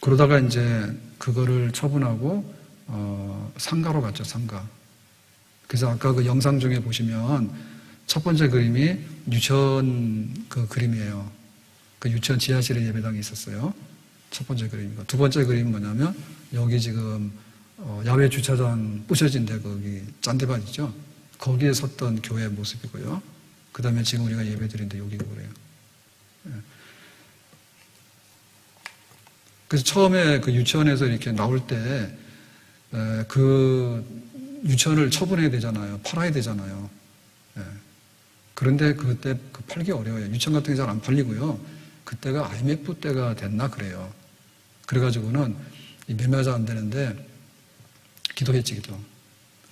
그러다가 이제 그거를 처분하고 어, 상가로 갔죠, 상가. 그래서 아까 그 영상 중에 보시면 첫 번째 그림이 유치원 그 그림이에요. 그 유치원 지하실에 예배당이 있었어요. 첫 번째 그림이고 두 번째 그림은 뭐냐면 여기 지금 어, 야외 주차장 부셔진 데 거기 짠데밭 있죠? 거기에 섰던 교회 모습이고요. 그 다음에 지금 우리가 예배 드린데 여기고 그래요. 예. 그래서 처음에 그 유치원에서 이렇게 나올 때, 그 유치원을 처분해야 되잖아요. 팔아야 되잖아요. 예. 그런데 그때 그 팔기 어려워요. 유치원 같은 게 잘 안 팔리고요. 그때가 IMF 때가 됐나 그래요. 그래가지고는 매매자 안 되는데 기도했지 기도.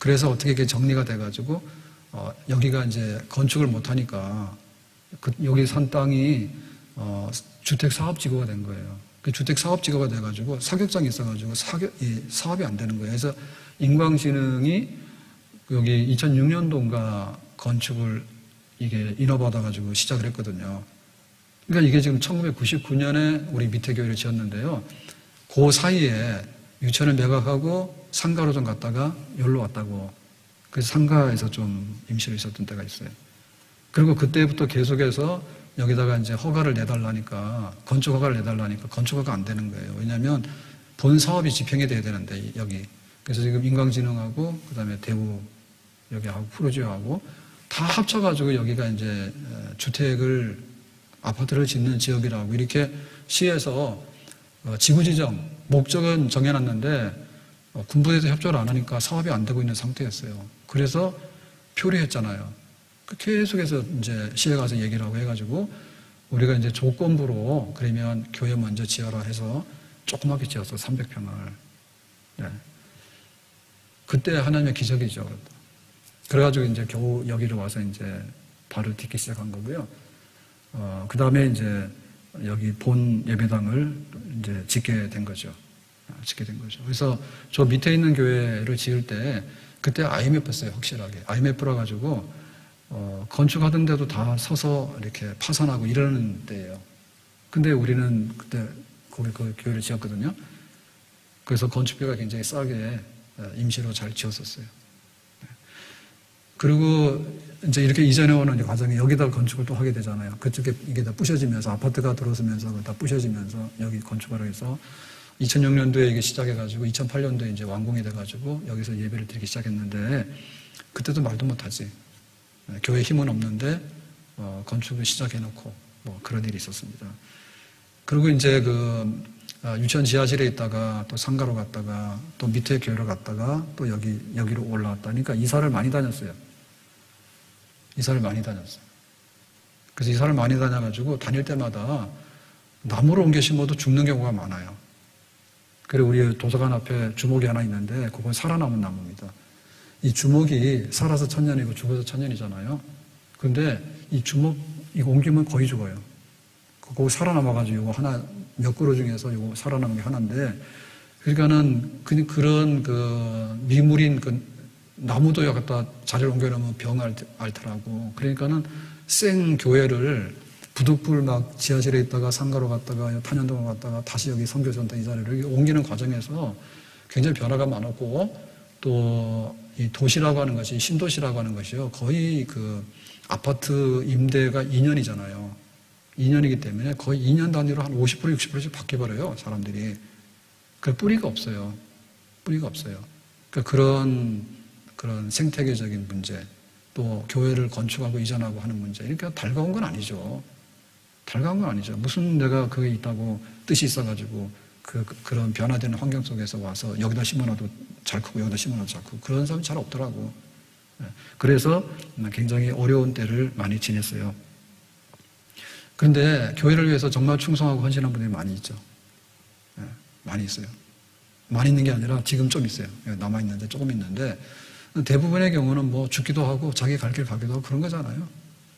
그래서 어떻게 이게 정리가 돼가지고 어, 여기가 이제 건축을 못하니까 그, 여기 산 땅이 어, 주택 사업지구가 된 거예요. 그 주택 사업지구가 돼가지고 사격장이 있어가지고 사격, 이 사업이 안 되는 거예요. 그래서 인광지능이 여기 2006년도인가 건축을 이게 인허받아가지고 시작을 했거든요. 그러니까 이게 지금 1999년에 우리 밑에 교회를 지었는데요. 그 사이에 유치원을 매각하고 상가로 좀 갔다가 여기로 왔다고. 그래서 상가에서 좀 임시로 있었던 때가 있어요. 그리고 그때부터 계속해서 여기다가 이제 허가를 내달라니까, 건축 허가를 내달라니까 건축 허가 안 되는 거예요. 왜냐하면 본 사업이 집행이 돼야 되는데, 여기. 그래서 지금 인광지능하고, 그 다음에 대우 여기하고 프로지오하고 다 합쳐가지고 여기가 이제 주택을, 아파트를 짓는 지역이라고 이렇게 시에서 어, 지구지정, 목적은 정해놨는데 어, 군부에서 협조를 안 하니까 사업이 안 되고 있는 상태였어요. 그래서 표류했잖아요. 그 계속해서 이제 시에 가서 얘기를 하고 해가지고 우리가 이제 조건부로 그러면 교회 먼저 지어라 해서 조그맣게 지었어 300평을. 네. 그때 하나님의 기적이죠. 그래가지고 이제 겨우 여기로 와서 이제 발을 딛기 시작한 거고요. 어, 그 다음에 이제 여기 본 예배당을 이제 짓게 된 거죠. 아, 짓게 된 거죠. 그래서 저 밑에 있는 교회를 지을 때 그때 IMF였어요, 확실하게. IMF라 가지고 어, 건축하던 데도 다 서서 이렇게 파산하고 이러는 때예요. 근데 우리는 그때 거기 그 교회를 지었거든요. 그래서 건축비가 굉장히 싸게 어, 임시로 잘 지었었어요. 네. 그리고 이제 이렇게 이전해 오는 과정에 여기다 건축을 또 하게 되잖아요. 그쪽에 이게 다 부셔지면서 아파트가 들어서면서 다 부셔지면서 여기 건축을 해서 2006년도에 이게 시작해가지고 2008년도에 이제 완공이 돼가지고 여기서 예배를 드리기 시작했는데 그때도 말도 못하지. 네, 교회 힘은 없는데 어, 건축을 시작해놓고 뭐 그런 일이 있었습니다. 그리고 이제 그 아, 유치원 지하실에 있다가 또 상가로 갔다가 또 밑에 교회로 갔다가 또 여기 여기로 올라왔다. 그러니까 이사를 많이 다녔어요. 이사를 많이 다녔어요. 그래서 이사를 많이 다녀가지고 다닐 때마다 나무를 옮겨 심어도 죽는 경우가 많아요. 그리고 우리 도서관 앞에 주목이 하나 있는데 그건 살아남은 나무입니다. 이 주목이 살아서 천년이고 죽어서 천년이잖아요. 근데 이 주목 이거 옮기면 거의 죽어요. 그거 살아남아가지고 이거 하나 몇 그루 중에서 이거 살아남은 게 하나인데 그러니까는 그런 그 미물인 그 나무도 갖다 자리를 옮겨놓으면 병 앓더라고. 그러니까는 생 교회를 부득불 막 지하실에 있다가 상가로 갔다가 탄현동을 갔다가 다시 여기 성교전당 이 자리를 옮기는 과정에서 굉장히 변화가 많았고 또 이 도시라고 하는 것이 신도시라고 하는 것이요 거의 그 아파트 임대가 2년이잖아요. 2년이기 때문에 거의 2년 단위로 한 50% 60%씩 바뀌어버려요 사람들이. 그 뿌리가 없어요. 뿌리가 없어요. 그러니까 그런 그런 생태계적인 문제, 또 교회를 건축하고 이전하고 하는 문제, 이렇게 달가운 건 아니죠. 달가운 건 아니죠. 무슨 내가 그게 있다고 뜻이 있어가지고 그, 그런 변화되는 환경 속에서 와서 여기다 심어놔도 잘 크고 여기다 심어놔도 잘 크고 그런 사람이 잘 없더라고. 예. 그래서 굉장히 어려운 때를 많이 지냈어요. 그런데 교회를 위해서 정말 충성하고 헌신한 분들이 많이 있죠. 예, 많이 있어요. 많이 있는 게 아니라 지금 좀 있어요. 예, 남아있는데 조금 있는데 대부분의 경우는 뭐 죽기도 하고 자기 갈 길 가기도 하고 그런 거잖아요.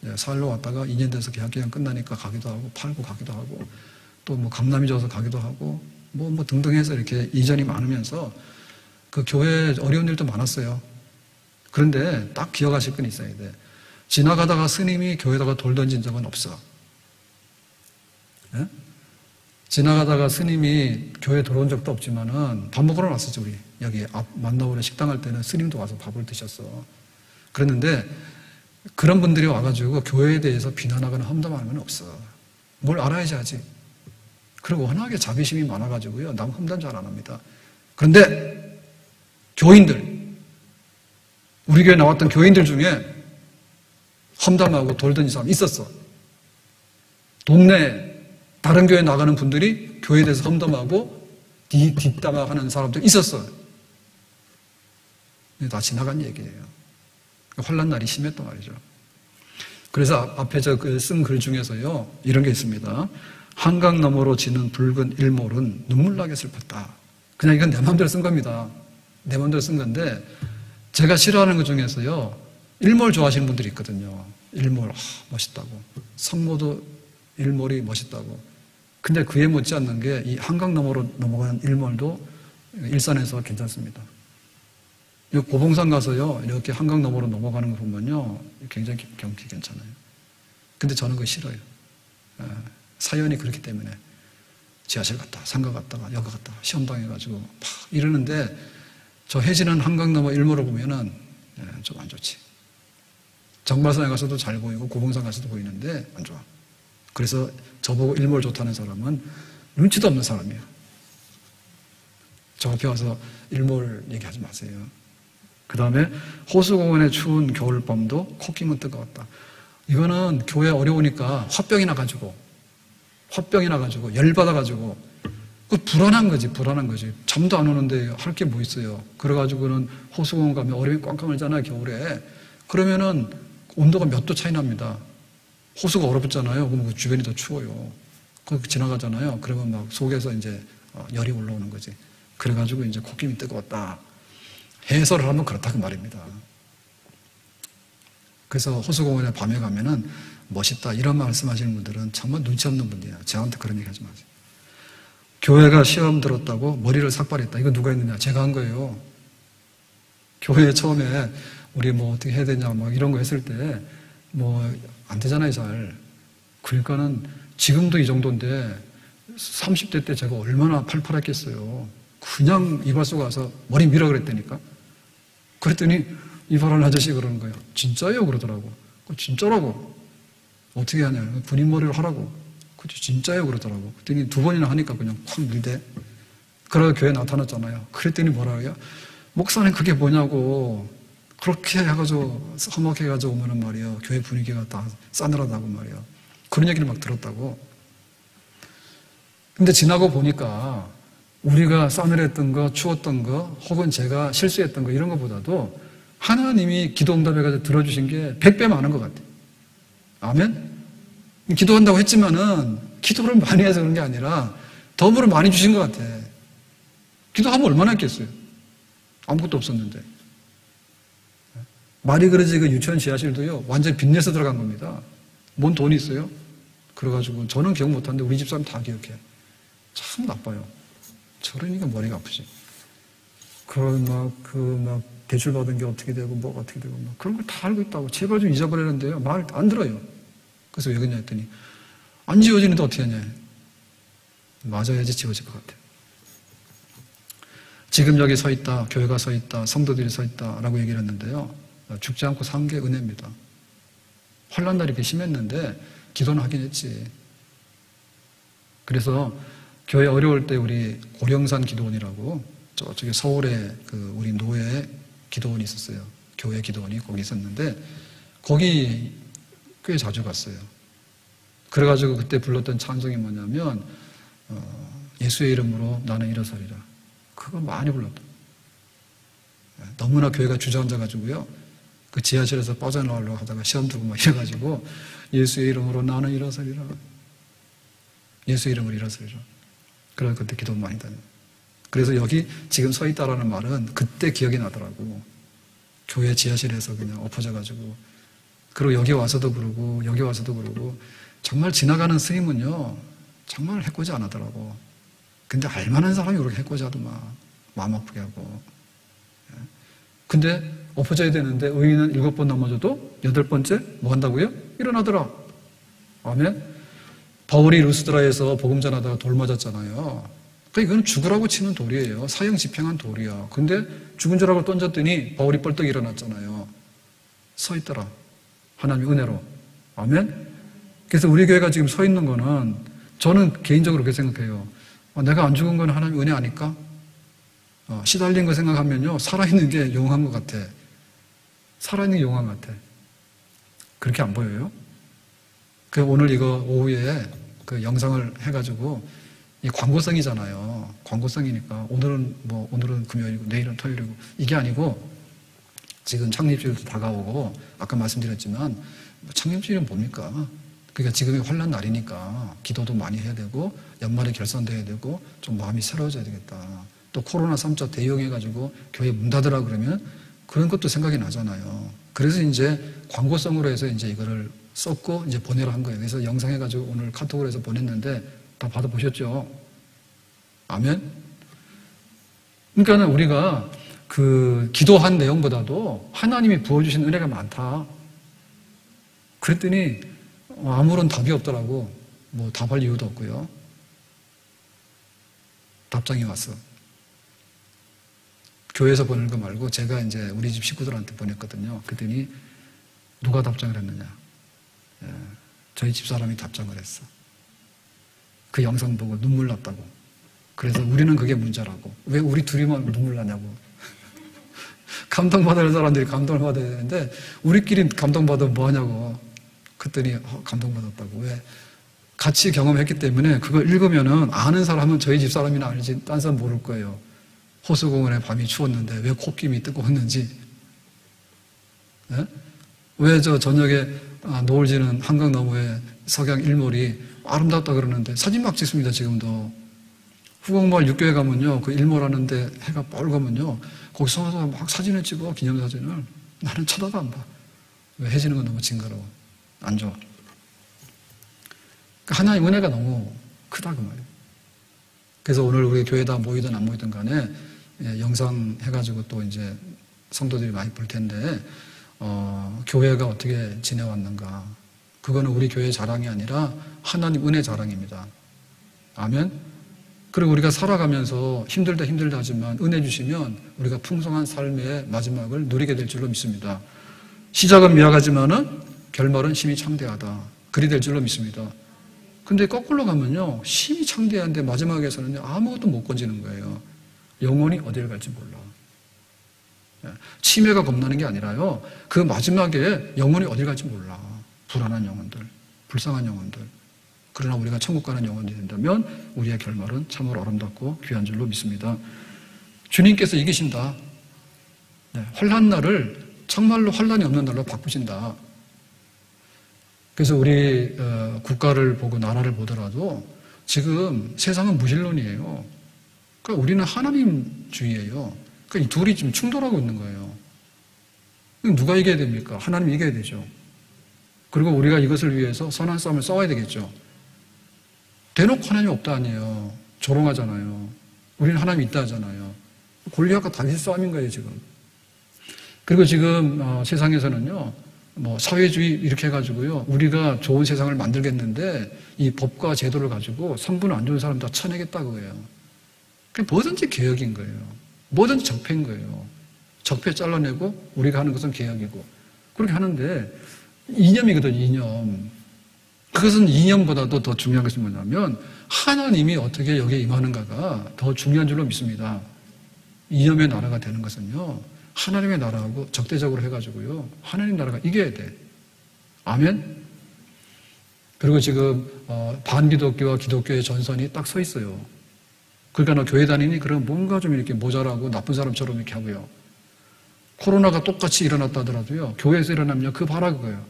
예, 살러 왔다가 2년 돼서 계약 기간 끝나니까 가기도 하고 팔고 가기도 하고 또뭐 강남이 져서 가기도 하고 뭐, 뭐 등등 해서 이렇게 이전이 많으면서 그 교회 어려운 일도 많았어요. 그런데 딱 기억하실 건 있어야 돼. 지나가다가 스님이 교회다가 돌 던진 적은 없어. 예? 지나가다가 스님이 교회 들어온 적도 없지만은 밥 먹으러 왔었죠, 우리. 여기 앞 만나보러 식당 할 때는 스님도 와서 밥을 드셨어. 그랬는데 그런 분들이 와가지고 교회에 대해서 비난하거나 험담하는 건 없어. 뭘 알아야지 하지. 그리고 워낙에 자비심이 많아가지고요. 남 험담 잘 안 합니다. 그런데 교인들, 우리 교회 나왔던 교인들 중에 험담하고 돌던 사람 있었어. 동네 다른 교회 나가는 분들이 교회에 대해서 험담하고 뒷담화하는 사람들 있었어요. 다 지나간 얘기예요. 환란 날이 심했단 말이죠. 그래서 앞에 저 쓴글 그 중에서요 이런 게 있습니다. 한강 너머로 지는 붉은 일몰은 눈물나게 슬펐다. 그냥 이건 내 마음대로 쓴 겁니다. 내 마음대로 쓴 건데 제가 싫어하는 것 중에서요 일몰 좋아하시는 분들이 있거든요. 일몰 아, 멋있다고 성모도 일몰이 멋있다고. 근데 그에 못지않는 게 이 한강 너머로 넘어가는 일몰도 일산에서 괜찮습니다. 고봉산 가서요, 이렇게 한강 너머로 넘어가는 거 보면요, 굉장히 경치 괜찮아요. 근데 저는 그거 싫어요. 예, 사연이 그렇기 때문에. 지하철 갔다, 상가 갔다가, 여가 갔다, 시험 당해가지고, 막 이러는데, 저 해지는 한강 너머 일몰을 보면은, 예, 좀안 좋지. 정발산에 가서도 잘 보이고, 고봉산 가서도 보이는데, 안 좋아. 그래서 저보고 일몰 좋다는 사람은 눈치도 없는 사람이에요. 저 앞에 와서 일몰 얘기하지 마세요. 그 다음에 호수공원의 추운 겨울밤도 코끼면 뜨거웠다. 이거는 교회 어려우니까 화병이 나 가지고 화병이 나 가지고 열받아 가지고 그 불안한 거지 불안한 거지 잠도 안 오는데 할 게 뭐 있어요. 그래가지고는 호수공원 가면 얼음이 꽝꽝 얼잖아요 겨울에 그러면은 온도가 몇 도 차이 납니다. 호수가 얼어붙잖아요. 그러면 그 주변이 더 추워요. 그 지나가잖아요. 그러면 막 속에서 이제 어, 열이 올라오는 거지. 그래가지고 이제 코끼리 뜨거웠다. 해설을 하면 그렇다고 말입니다. 그래서 호수공원에 밤에 가면은 멋있다 이런 말씀하시는 분들은 정말 눈치 없는 분이에요. 저한테 그런 얘기 하지 마세요. 교회가 시험 들었다고 머리를 삭발했다. 이거 누가 했느냐? 제가 한 거예요. 교회 처음에 우리 뭐 어떻게 해야 되냐 막 이런 거 했을 때 뭐 안 되잖아요 잘. 그러니까는 지금도 이 정도인데 30대 때 제가 얼마나 팔팔했겠어요. 그냥 이발소 가서 머리 밀어 그랬다니까. 그랬더니 이발하는 아저씨 그러는 거예요. 진짜예요? 그러더라고. 진짜라고. 어떻게 하냐. 분인머리를 하라고. 그치, 진짜예요? 그러더라고. 그랬더니 두 번이나 하니까 그냥 확 밀대. 그러고 교회 나타났잖아요. 그랬더니 뭐라 그래요? 목사님 그게 뭐냐고. 그렇게 해가지고 험악해가지고 오면은 말이에요. 교회 분위기가 다 싸늘하다고 말이에요. 그런 얘기를 막 들었다고. 근데 지나고 보니까 우리가 싸늘했던 거, 추웠던 거, 혹은 제가 실수했던 거 이런 것보다도 하나님이 기도 응답해가지고 들어주신 게 100배 많은 것 같아요. 아멘? 기도한다고 했지만은 기도를 많이 해서 그런 게 아니라 더불어 많이 주신 것 같아. 기도하면 얼마나 했겠어요? 아무것도 없었는데. 말이 그러지 그 유치원 지하실도요, 완전히 빚내서 들어간 겁니다. 뭔 돈이 있어요? 그래가지고 저는 기억 못하는데 우리 집사람 다 기억해. 참 나빠요. 저러니까 머리가 아프지. 그런 막, 그, 막, 대출 받은 게 어떻게 되고, 뭐가 어떻게 되고, 막 그런 걸 다 알고 있다고. 제발 좀 잊어버리는데요. 말 안 들어요. 그래서 왜 그러냐 했더니, 안 지워지는데 어떻게 하냐. 맞아야지 지워질 것 같아요. 지금 여기 서 있다, 교회가 서 있다, 성도들이 서 있다, 라고 얘기를 했는데요. 죽지 않고 산 게 은혜입니다. 환란 날이 심했는데, 기도는 하긴 했지. 그래서 교회 어려울 때 우리 고령산 기도원이라고 저쪽에 서울에 그 우리 노예 기도원이 있었어요. 교회 기도원이 거기 있었는데 거기 꽤 자주 갔어요. 그래가지고 그때 불렀던 찬송이 뭐냐면 어, 예수의 이름으로 나는 일어서리라. 그거 많이 불렀다. 예, 너무나 교회가 주저앉아가지고요. 그 지하실에서 빠져나오려고 하다가 시험 두고 막 이래가지고 예수의 이름으로 나는 일어서리라. 예수의 이름으로 일어서리라. 그래서 그때 기도 많이 다녀. 그래서 여기 지금 서 있다라는 말은 그때 기억이 나더라고. 교회 지하실에서 그냥 엎어져가지고. 그리고 여기 와서도 그러고, 여기 와서도 그러고, 정말 지나가는 스님은요, 정말 해코지 안 하더라고. 근데 알만한 사람이 그렇게 해코지 하더만. 마음 아프게 하고. 예. 근데 엎어져야 되는데 의인은 일곱 번 넘어져도 여덟 번째 뭐 한다고요? 일어나더라. 아멘? 바울이 루스드라에서 복음 전하다가 돌 맞았잖아요. 그러니까 이건 죽으라고 치는 돌이에요. 사형 집행한 돌이야. 근데 죽은 줄 알고 던졌더니 바울이 뻘떡 일어났잖아요. 서 있더라. 하나님의 은혜로. 아멘? 그래서 우리 교회가 지금 서 있는 거는 저는 개인적으로 그렇게 생각해요. 어, 내가 안 죽은 건 하나님 은혜 아닐까? 어, 시달린 거 생각하면요. 살아있는 게 용한 것 같아. 살아있는 게 용한 것 같아. 그렇게 안 보여요? 그 오늘 이거 오후에 그 영상을 해가지고 이 광고성이잖아요. 광고성이니까 오늘은 뭐 오늘은 금요일이고 내일은 토요일이고 이게 아니고 지금 창립주일도 다가오고 아까 말씀드렸지만 뭐 창립주일은 뭡니까? 그러니까 지금이 환란 날이니까 기도도 많이 해야 되고 연말에 결산돼야 되고 좀 마음이 새로워져야 되겠다. 또 코로나 3차 대응해가지고 교회 문 닫으라 그러면 그런 것도 생각이 나잖아요. 그래서 이제 광고성으로 해서 이제 이거를 썼고 이제 보내라 한 거예요. 그래서 영상 해가지고 오늘 카톡으로 해서 보냈는데 다 받아보셨죠? 아멘? 그러니까 우리가 그 기도한 내용보다도 하나님이 부어주신 은혜가 많다. 그랬더니 아무런 답이 없더라고. 뭐 답할 이유도 없고요. 답장이 왔어. 교회에서 보내는 거 말고 제가 이제 우리 집 식구들한테 보냈거든요. 그랬더니 누가 답장을 했느냐. 예, 저희 집 사람이 답장을 했어. 그 영상 보고 눈물 났다고. 그래서 우리는 그게 문제라고. 왜 우리 둘이만 눈물 나냐고. 감동받을 사람들이 감동을 받아야 되는데, 우리끼리 감동받으면 뭐하냐고. 그랬더니, 어, 감동받았다고. 왜? 같이 경험했기 때문에 그걸 읽으면은 아는 사람은 저희 집 사람이나 알지, 딴 사람 모를 거예요. 호수공원에 밤이 추웠는데 왜 콧김이 뜨거웠는지. 네? 왜저 저녁에 아, 노을 지는 한강 너머에 석양 일몰이 아름답다 그러는데 사진 막 찍습니다, 지금도. 후곡마을 육교에 가면요, 그 일몰하는데 해가 빨가면요, 거기 서 서 막 사진을 찍어, 기념사진을. 나는 쳐다도 안 봐. 왜 해지는 건 너무 징그러워. 안 좋아. 그러니까 하나님 은혜가 너무 크다, 그 말이에요. 그래서 오늘 우리 교회다 모이든 안 모이든 간에 예, 영상 해가지고 또 이제 성도들이 많이 볼 텐데, 어, 교회가 어떻게 지내왔는가. 그거는 우리 교회 자랑이 아니라 하나님 은혜 자랑입니다. 아멘? 그리고 우리가 살아가면서 힘들다 힘들다 하지만 은혜 주시면 우리가 풍성한 삶의 마지막을 누리게 될 줄로 믿습니다. 시작은 미약하지만은 결말은 심히 창대하다. 그리 될 줄로 믿습니다. 근데 거꾸로 가면요. 심히 창대한데 마지막에서는 아무것도 못 건지는 거예요. 영혼이 어디를 갈지 몰라. 예, 치매가 겁나는 게 아니라요. 그 마지막에 영혼이 어디 갈지 몰라. 불안한 영혼들, 불쌍한 영혼들. 그러나 우리가 천국 가는 영혼이 된다면 우리의 결말은 참으로 아름답고 귀한 줄로 믿습니다. 주님께서 이기신다. 네, 환란 날을 정말로 환란이 없는 날로 바꾸신다. 그래서 우리 어, 국가를 보고 나라를 보더라도 지금 세상은 무신론이에요. 그러니까 우리는 하나님주의예요. 이 둘이 지금 충돌하고 있는 거예요. 누가 이겨야 됩니까? 하나님이 이겨야 되죠. 그리고 우리가 이것을 위해서 선한 싸움을 싸워야 되겠죠. 대놓고 하나님 없다 아니에요. 조롱하잖아요. 우리는 하나님 있다 하잖아요. 골리앗과 다윗 싸움인 거예요, 지금. 그리고 지금 어, 세상에서는요, 뭐 사회주의 이렇게 해가지고요, 우리가 좋은 세상을 만들겠는데 이 법과 제도를 가지고 성분 안 좋은 사람 다 쳐내겠다 그거예요. 그게 뭐든지 개혁인 거예요. 뭐든지 적폐인 거예요. 적폐 잘라내고 우리가 하는 것은 개혁이고 그렇게 하는데 이념이거든 이념. 그것은 이념보다도 더 중요한 것이 뭐냐면 하나님이 어떻게 여기에 임하는가가 더 중요한 줄로 믿습니다. 이념의 나라가 되는 것은요. 하나님의 나라하고 적대적으로 해가지고요. 하나님 나라가 이겨야 돼. 아멘? 그리고 지금 어, 반기독교와 기독교의 전선이 딱 서 있어요. 그러니까 너 교회 다니니? 그럼 뭔가 좀 이렇게 모자라고 나쁜 사람처럼 이렇게 하고요. 코로나가 똑같이 일어났다 하더라도요. 교회에서 일어나면 그 봐라 그거예요.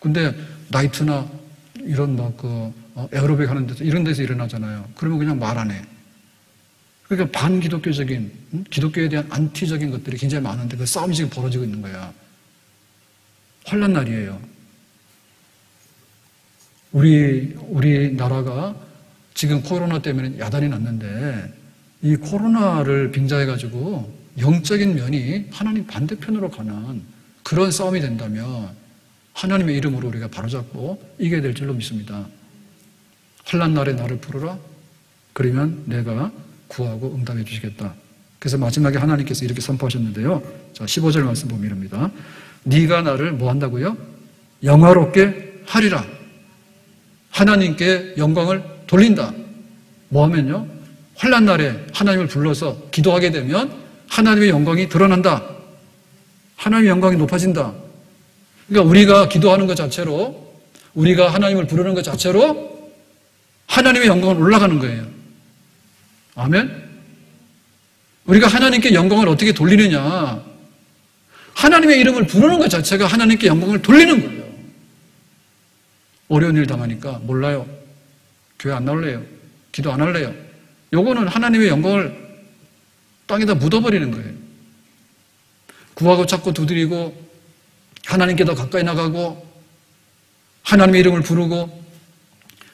근데 나이트나 이런 막그 어, 에어로빅 하는 데서 이런 데서 일어나잖아요. 그러면 그냥 말 안 해. 그러니까 반기독교적인 음? 기독교에 대한 안티적인 것들이 굉장히 많은데 그 싸움이 지금 벌어지고 있는 거야. 환란 날이에요. 우리 우리 나라가 지금 코로나 때문에 야단이 났는데 이 코로나를 빙자해 가지고 영적인 면이 하나님 반대편으로 가는 그런 싸움이 된다면 하나님의 이름으로 우리가 바로잡고 이겨야 될 줄로 믿습니다. 환란 날에 나를 부르라. 그러면 내가 구하고 응답해 주시겠다. 그래서 마지막에 하나님께서 이렇게 선포하셨는데요. 자, 15절 말씀 보면 이럽니다. 네가 나를 뭐 한다고요? 영화롭게 하리라. 하나님께 영광을 돌린다. 뭐 하면요? 환란 날에 하나님을 불러서 기도하게 되면 하나님의 영광이 드러난다. 하나님의 영광이 높아진다. 그러니까 우리가 기도하는 것 자체로 우리가 하나님을 부르는 것 자체로 하나님의 영광을 올라가는 거예요. 아멘? 우리가 하나님께 영광을 어떻게 돌리느냐? 하나님의 이름을 부르는 것 자체가 하나님께 영광을 돌리는 거예요. 어려운 일 당하니까 몰라요. 교회 안 나올래요. 기도 안 할래요. 요거는 하나님의 영광을 땅에다 묻어버리는 거예요. 구하고 찾고 두드리고 하나님께 더 가까이 나가고 하나님의 이름을 부르고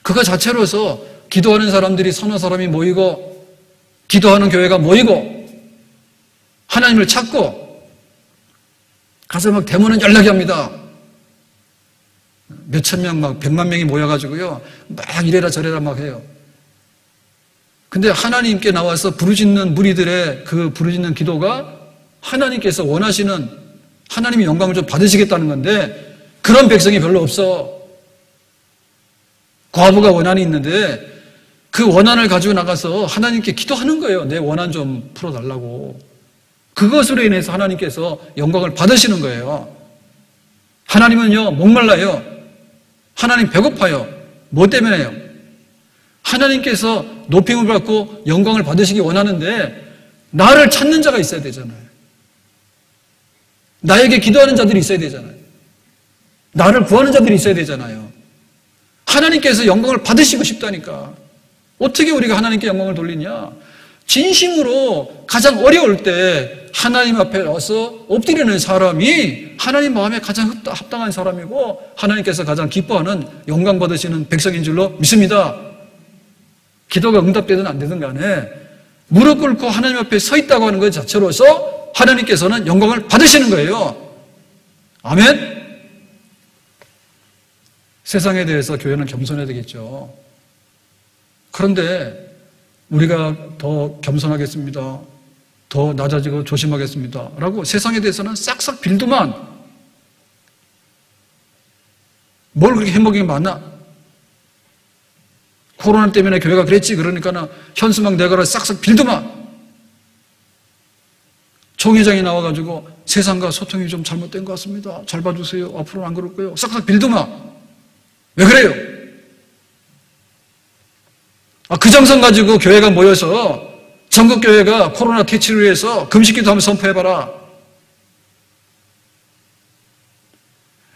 그거 자체로서 기도하는 사람들이 서너 사람이 모이고 기도하는 교회가 모이고 하나님을 찾고 가서 막 대문은 연락이 합니다. 몇천 명, 막 백만 명이 모여가지고요. 막 이래라 저래라 막 해요. 근데 하나님께 나와서 부르짖는 무리들의 그 부르짖는 기도가 하나님께서 원하시는 하나님의 영광을 좀 받으시겠다는 건데 그런 백성이 별로 없어. 과부가 원한이 있는데 그 원한을 가지고 나가서 하나님께 기도하는 거예요. 내 원한 좀 풀어달라고. 그것으로 인해서 하나님께서 영광을 받으시는 거예요. 하나님은요, 목말라요. 하나님 배고파요. 뭐 때문에요? 하나님께서 높임을 받고 영광을 받으시기 원하는데 나를 찾는 자가 있어야 되잖아요. 나에게 기도하는 자들이 있어야 되잖아요. 나를 구하는 자들이 있어야 되잖아요. 하나님께서 영광을 받으시고 싶다니까. 어떻게 우리가 하나님께 영광을 돌리냐? 진심으로 가장 어려울 때 하나님 앞에 와서 엎드리는 사람이 하나님 마음에 가장 합당한 사람이고 하나님께서 가장 기뻐하는 영광 받으시는 백성인 줄로 믿습니다. 기도가 응답되든 안 되든 간에 무릎 꿇고 하나님 앞에 서 있다고 하는 것 자체로서 하나님께서는 영광을 받으시는 거예요. 아멘? 세상에 대해서 교회는 겸손해야 되겠죠. 그런데 우리가 더 겸손하겠습니다. 더 낮아지고 조심하겠습니다. 라고 세상에 대해서는 싹싹 빌더만 뭘 그렇게 해먹이 많나? 코로나 때문에 교회가 그랬지. 그러니까는 현수막 내거라 싹싹 빌더만 총회장이 나와가지고 세상과 소통이 좀 잘못된 것 같습니다. 잘 봐주세요. 앞으로는 안 그럴 거예요. 싹싹 빌더만 왜 그래요? 아, 그 정성 가지고 교회가 모여서 전국 교회가 코로나 퇴치를 위해서 금식기도 한번 선포해봐라.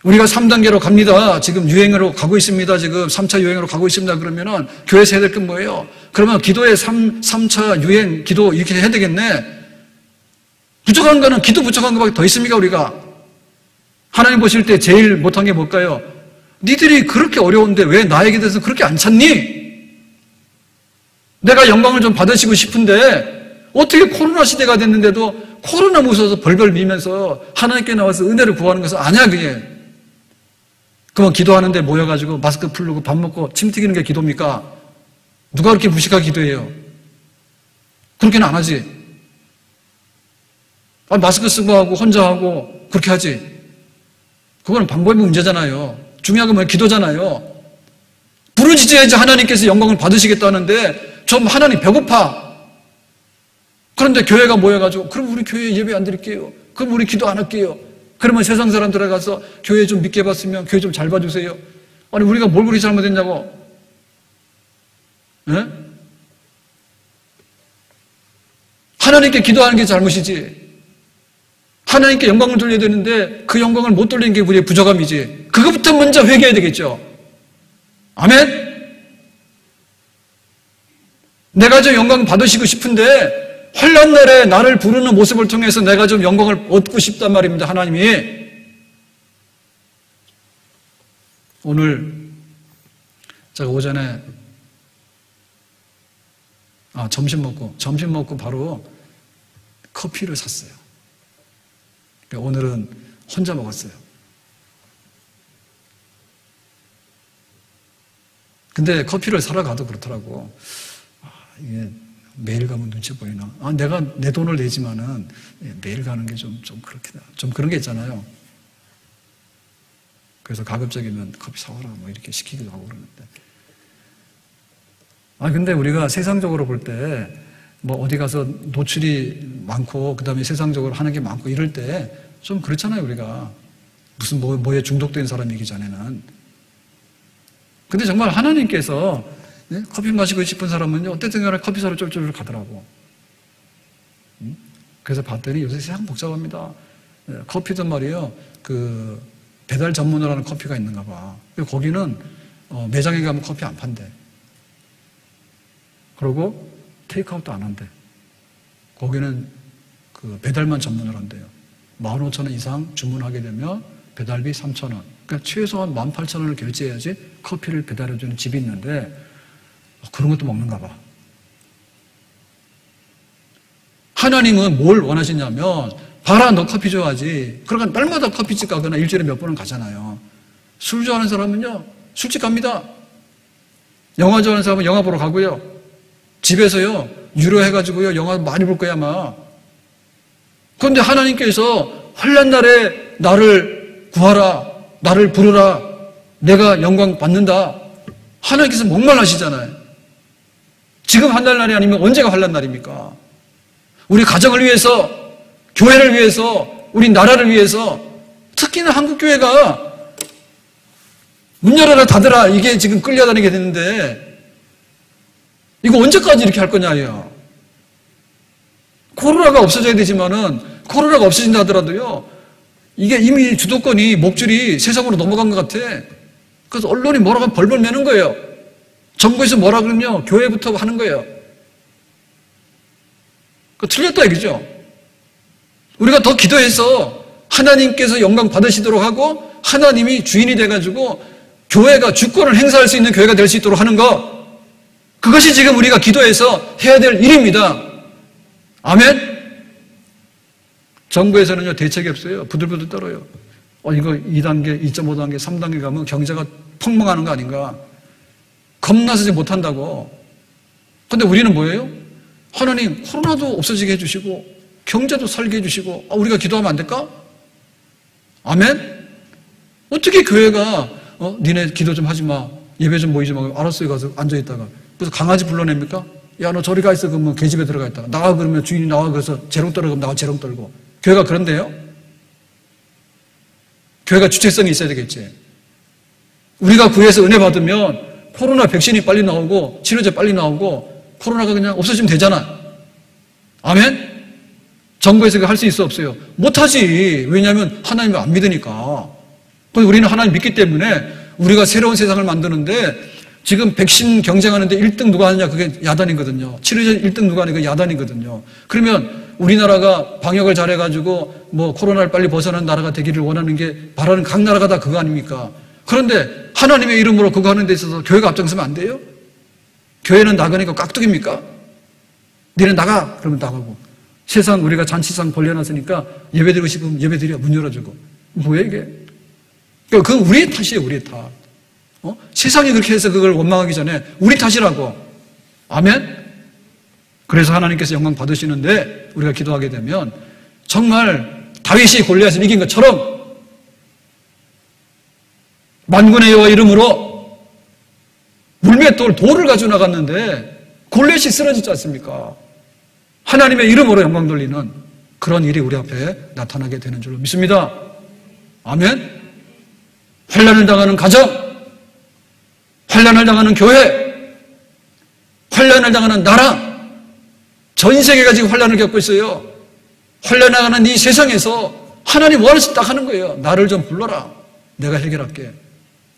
우리가 3단계로 갑니다. 지금 유행으로 가고 있습니다. 지금 3차 유행으로 가고 있습니다. 그러면은 교회에서 해야 될 건 뭐예요? 그러면 기도에 3, 3차 유행 기도 이렇게 해야 되겠네. 부족한 거는 기도 부족한 것밖에 더 있습니까, 우리가? 하나님 보실 때 제일 못한 게 뭘까요? 니들이 그렇게 어려운데 왜 나에게 대해서 그렇게 안 찾니? 내가 영광을 좀 받으시고 싶은데 어떻게 코로나 시대가 됐는데도 코로나 무서워서 벌벌 미면서 하나님께 나와서 은혜를 구하는 것은 아니야 그게. 그만 기도하는데 모여가지고 마스크 풀고 밥 먹고 침 튀기는 게 기도입니까? 누가 그렇게 무식하게 기도해요? 그렇게는 안 하지. 아, 마스크 쓰고 하고 혼자 하고 그렇게 하지. 그거는 방법이 문제잖아요. 중요한 건 뭐예요? 기도잖아요. 부르짖어야지 하나님께서 영광을 받으시겠다는데 좀 하나님 배고파. 그런데 교회가 모여가지고, 그럼 우리 교회 예배 안 드릴게요. 그럼 우리 기도 안 할게요. 그러면 세상 사람 들어가서 교회 좀 믿게 봤으면 교회 좀 잘 봐주세요. 아니, 우리가 뭘 그렇게 잘못했냐고. 네? 하나님께 기도하는 게 잘못이지. 하나님께 영광을 돌려야 되는데 그 영광을 못 돌리는 게 우리의 부족함이지. 그것부터 먼저 회개해야 되겠죠. 아멘? 내가 좀 영광 받으시고 싶은데 환란 날에 나를 부르는 모습을 통해서 내가 좀 영광을 얻고 싶단 말입니다. 하나님이 오늘 제가 오전에 아, 점심 먹고 점심 먹고 바로 커피를 샀어요. 그러니까 오늘은 혼자 먹었어요. 근데 커피를 사러 가도 그렇더라고. 이게 매일 가면 눈치 보이나? 아, 내가 내 돈을 내지만은 예, 매일 가는 게 좀, 좀 그렇게, 좀 그런 게 있잖아요. 그래서 가급적이면 커피 사오라 뭐 이렇게 시키기도 하고 그러는데. 아, 근데 우리가 세상적으로 볼 때, 뭐 어디 가서 노출이 많고, 그 다음에 세상적으로 하는 게 많고 이럴 때 좀 그렇잖아요, 우리가. 무슨 뭐, 뭐에 중독된 사람이기 전에는. 근데 정말 하나님께서 네? 커피 마시고 싶은 사람은요, 어쨌든 간에 커피 사러 쫄쫄 가더라고. 음? 그래서 봤더니 요새 세상 복잡합니다. 네, 커피도 말이에요, 그, 배달 전문으로 하는 커피가 있는가 봐. 거기는 어, 매장에 가면 커피 안 판대. 그리고 테이크아웃도 안 한대. 거기는 그 배달만 전문을 한대요. 15,000원 이상 주문하게 되면 배달비 3,000원. 그러니까 최소한 18,000원을 결제해야지 커피를 배달해주는 집이 있는데 어, 그런 것도 먹는가 봐. 하나님은 뭘 원하시냐면 봐라 너 커피 좋아하지. 그러니까 날마다 커피집 가거나 일주일에 몇 번은 가잖아요. 술 좋아하는 사람은요 술집 갑니다. 영화 좋아하는 사람은 영화 보러 가고요. 집에서요 유료 해가지고요 영화 많이 볼 거야 아마. 그런데 하나님께서 환란 날에 나를 구하라, 나를 부르라, 내가 영광 받는다. 하나님께서 목말라시잖아요. 지금 환란 날이 아니면 언제가 환란 날입니까? 우리 가정을 위해서, 교회를 위해서, 우리 나라를 위해서, 특히나 한국 교회가 문 열어라 닫으라 이게 지금 끌려다니게 되는데 이거 언제까지 이렇게 할 거냐요. 코로나가 없어져야 되지만은 코로나가 없어진다 하더라도요. 이게 이미 주도권이 목줄이 세상으로 넘어간 것 같아. 그래서 언론이 뭐라고 벌벌 매는 거예요. 정부에서 뭐라 그러면 교회부터 하는 거예요. 그 틀렸다 이거죠. 우리가 더 기도해서 하나님께서 영광 받으시도록 하고 하나님이 주인이 돼가지고 교회가 주권을 행사할 수 있는 교회가 될 수 있도록 하는 것. 그것이 지금 우리가 기도해서 해야 될 일입니다. 아멘? 정부에서는요, 대책이 없어요. 부들부들 떨어요. 어, 이거 2단계, 2.5단계, 3단계 가면 경제가 폭망하는 거 아닌가. 겁나서 못한다고. 근데 우리는 뭐예요? 하나님, 코로나도 없어지게 해주시고, 경제도 살게 해주시고, 아, 우리가 기도하면 안 될까? 아멘? 어떻게 교회가, 어, 니네 기도 좀 하지 마. 예배 좀 모이지 마. 알았어요. 가서 앉아있다가. 그래서 강아지 불러냅니까? 야, 너 저리 가 있어. 그러면 개집에 들어가 있다가. 나가 그러면 주인이 나와 그래서 재롱 떨어. 그 나가 재롱 떨고. 교회가 그런데요? 교회가 주체성이 있어야 되겠지. 우리가 구해서 은혜 받으면 코로나 백신이 빨리 나오고 치료제 빨리 나오고 코로나가 그냥 없어지면 되잖아. 아멘? 정부에서 할수 있어 없어요? 못하지. 왜냐하면 하나님을 안 믿으니까. 그래서 우리는 하나님 믿기 때문에 우리가 새로운 세상을 만드는데 지금 백신 경쟁하는데 1등 누가 하느냐 그게 야단이거든요. 치료제 1등 누가 하느냐 그게 야단이거든요. 그러면 우리나라가 방역을 잘해가지고 뭐 코로나를 빨리 벗어난 나라가 되기를 원하는 게 바라는 각 나라가 다 그거 아닙니까? 그런데 하나님의 이름으로 그거 하는 데 있어서 교회가 앞장서면 안 돼요? 교회는 나가니까 깍두기입니까? 니네 나가! 그러면 나가고. 세상 우리가 잔치상 벌려놨으니까 예배드리고 싶으면 예배드려 문 열어주고. 뭐야 이게? 그러니까 그건 우리의 탓이에요 우리의 탓. 어? 세상이 그렇게 해서 그걸 원망하기 전에 우리 탓이라고. 아멘? 그래서 하나님께서 영광 받으시는데 우리가 기도하게 되면 정말 다윗이 골리앗을 이긴 것처럼 만군의 여호와 이름으로 물맷돌 돌을 가지고 나갔는데 골리앗이 쓰러지지 않습니까? 하나님의 이름으로 영광 돌리는 그런 일이 우리 앞에 나타나게 되는 줄로 믿습니다. 아멘. 환란을 당하는 가정, 환란을 당하는 교회, 환란을 당하는 나라, 전 세계가 지금 환란을 겪고 있어요. 환란당하는 이 세상에서 하나님 원하시 딱 하는 거예요. 나를 좀 불러라. 내가 해결할게.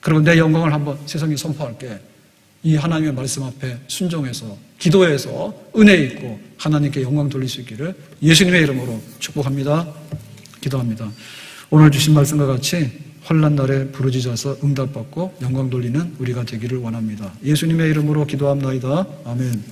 그리고 내 영광을 한번 세상에 선포할게. 이 하나님의 말씀 앞에 순종해서 기도해서 은혜 있고 하나님께 영광 돌릴 수 있기를 예수님의 이름으로 축복합니다. 기도합니다. 오늘 주신 말씀과 같이 환란 날에 부르짖어서 응답받고 영광 돌리는 우리가 되기를 원합니다. 예수님의 이름으로 기도합나이다. 아멘.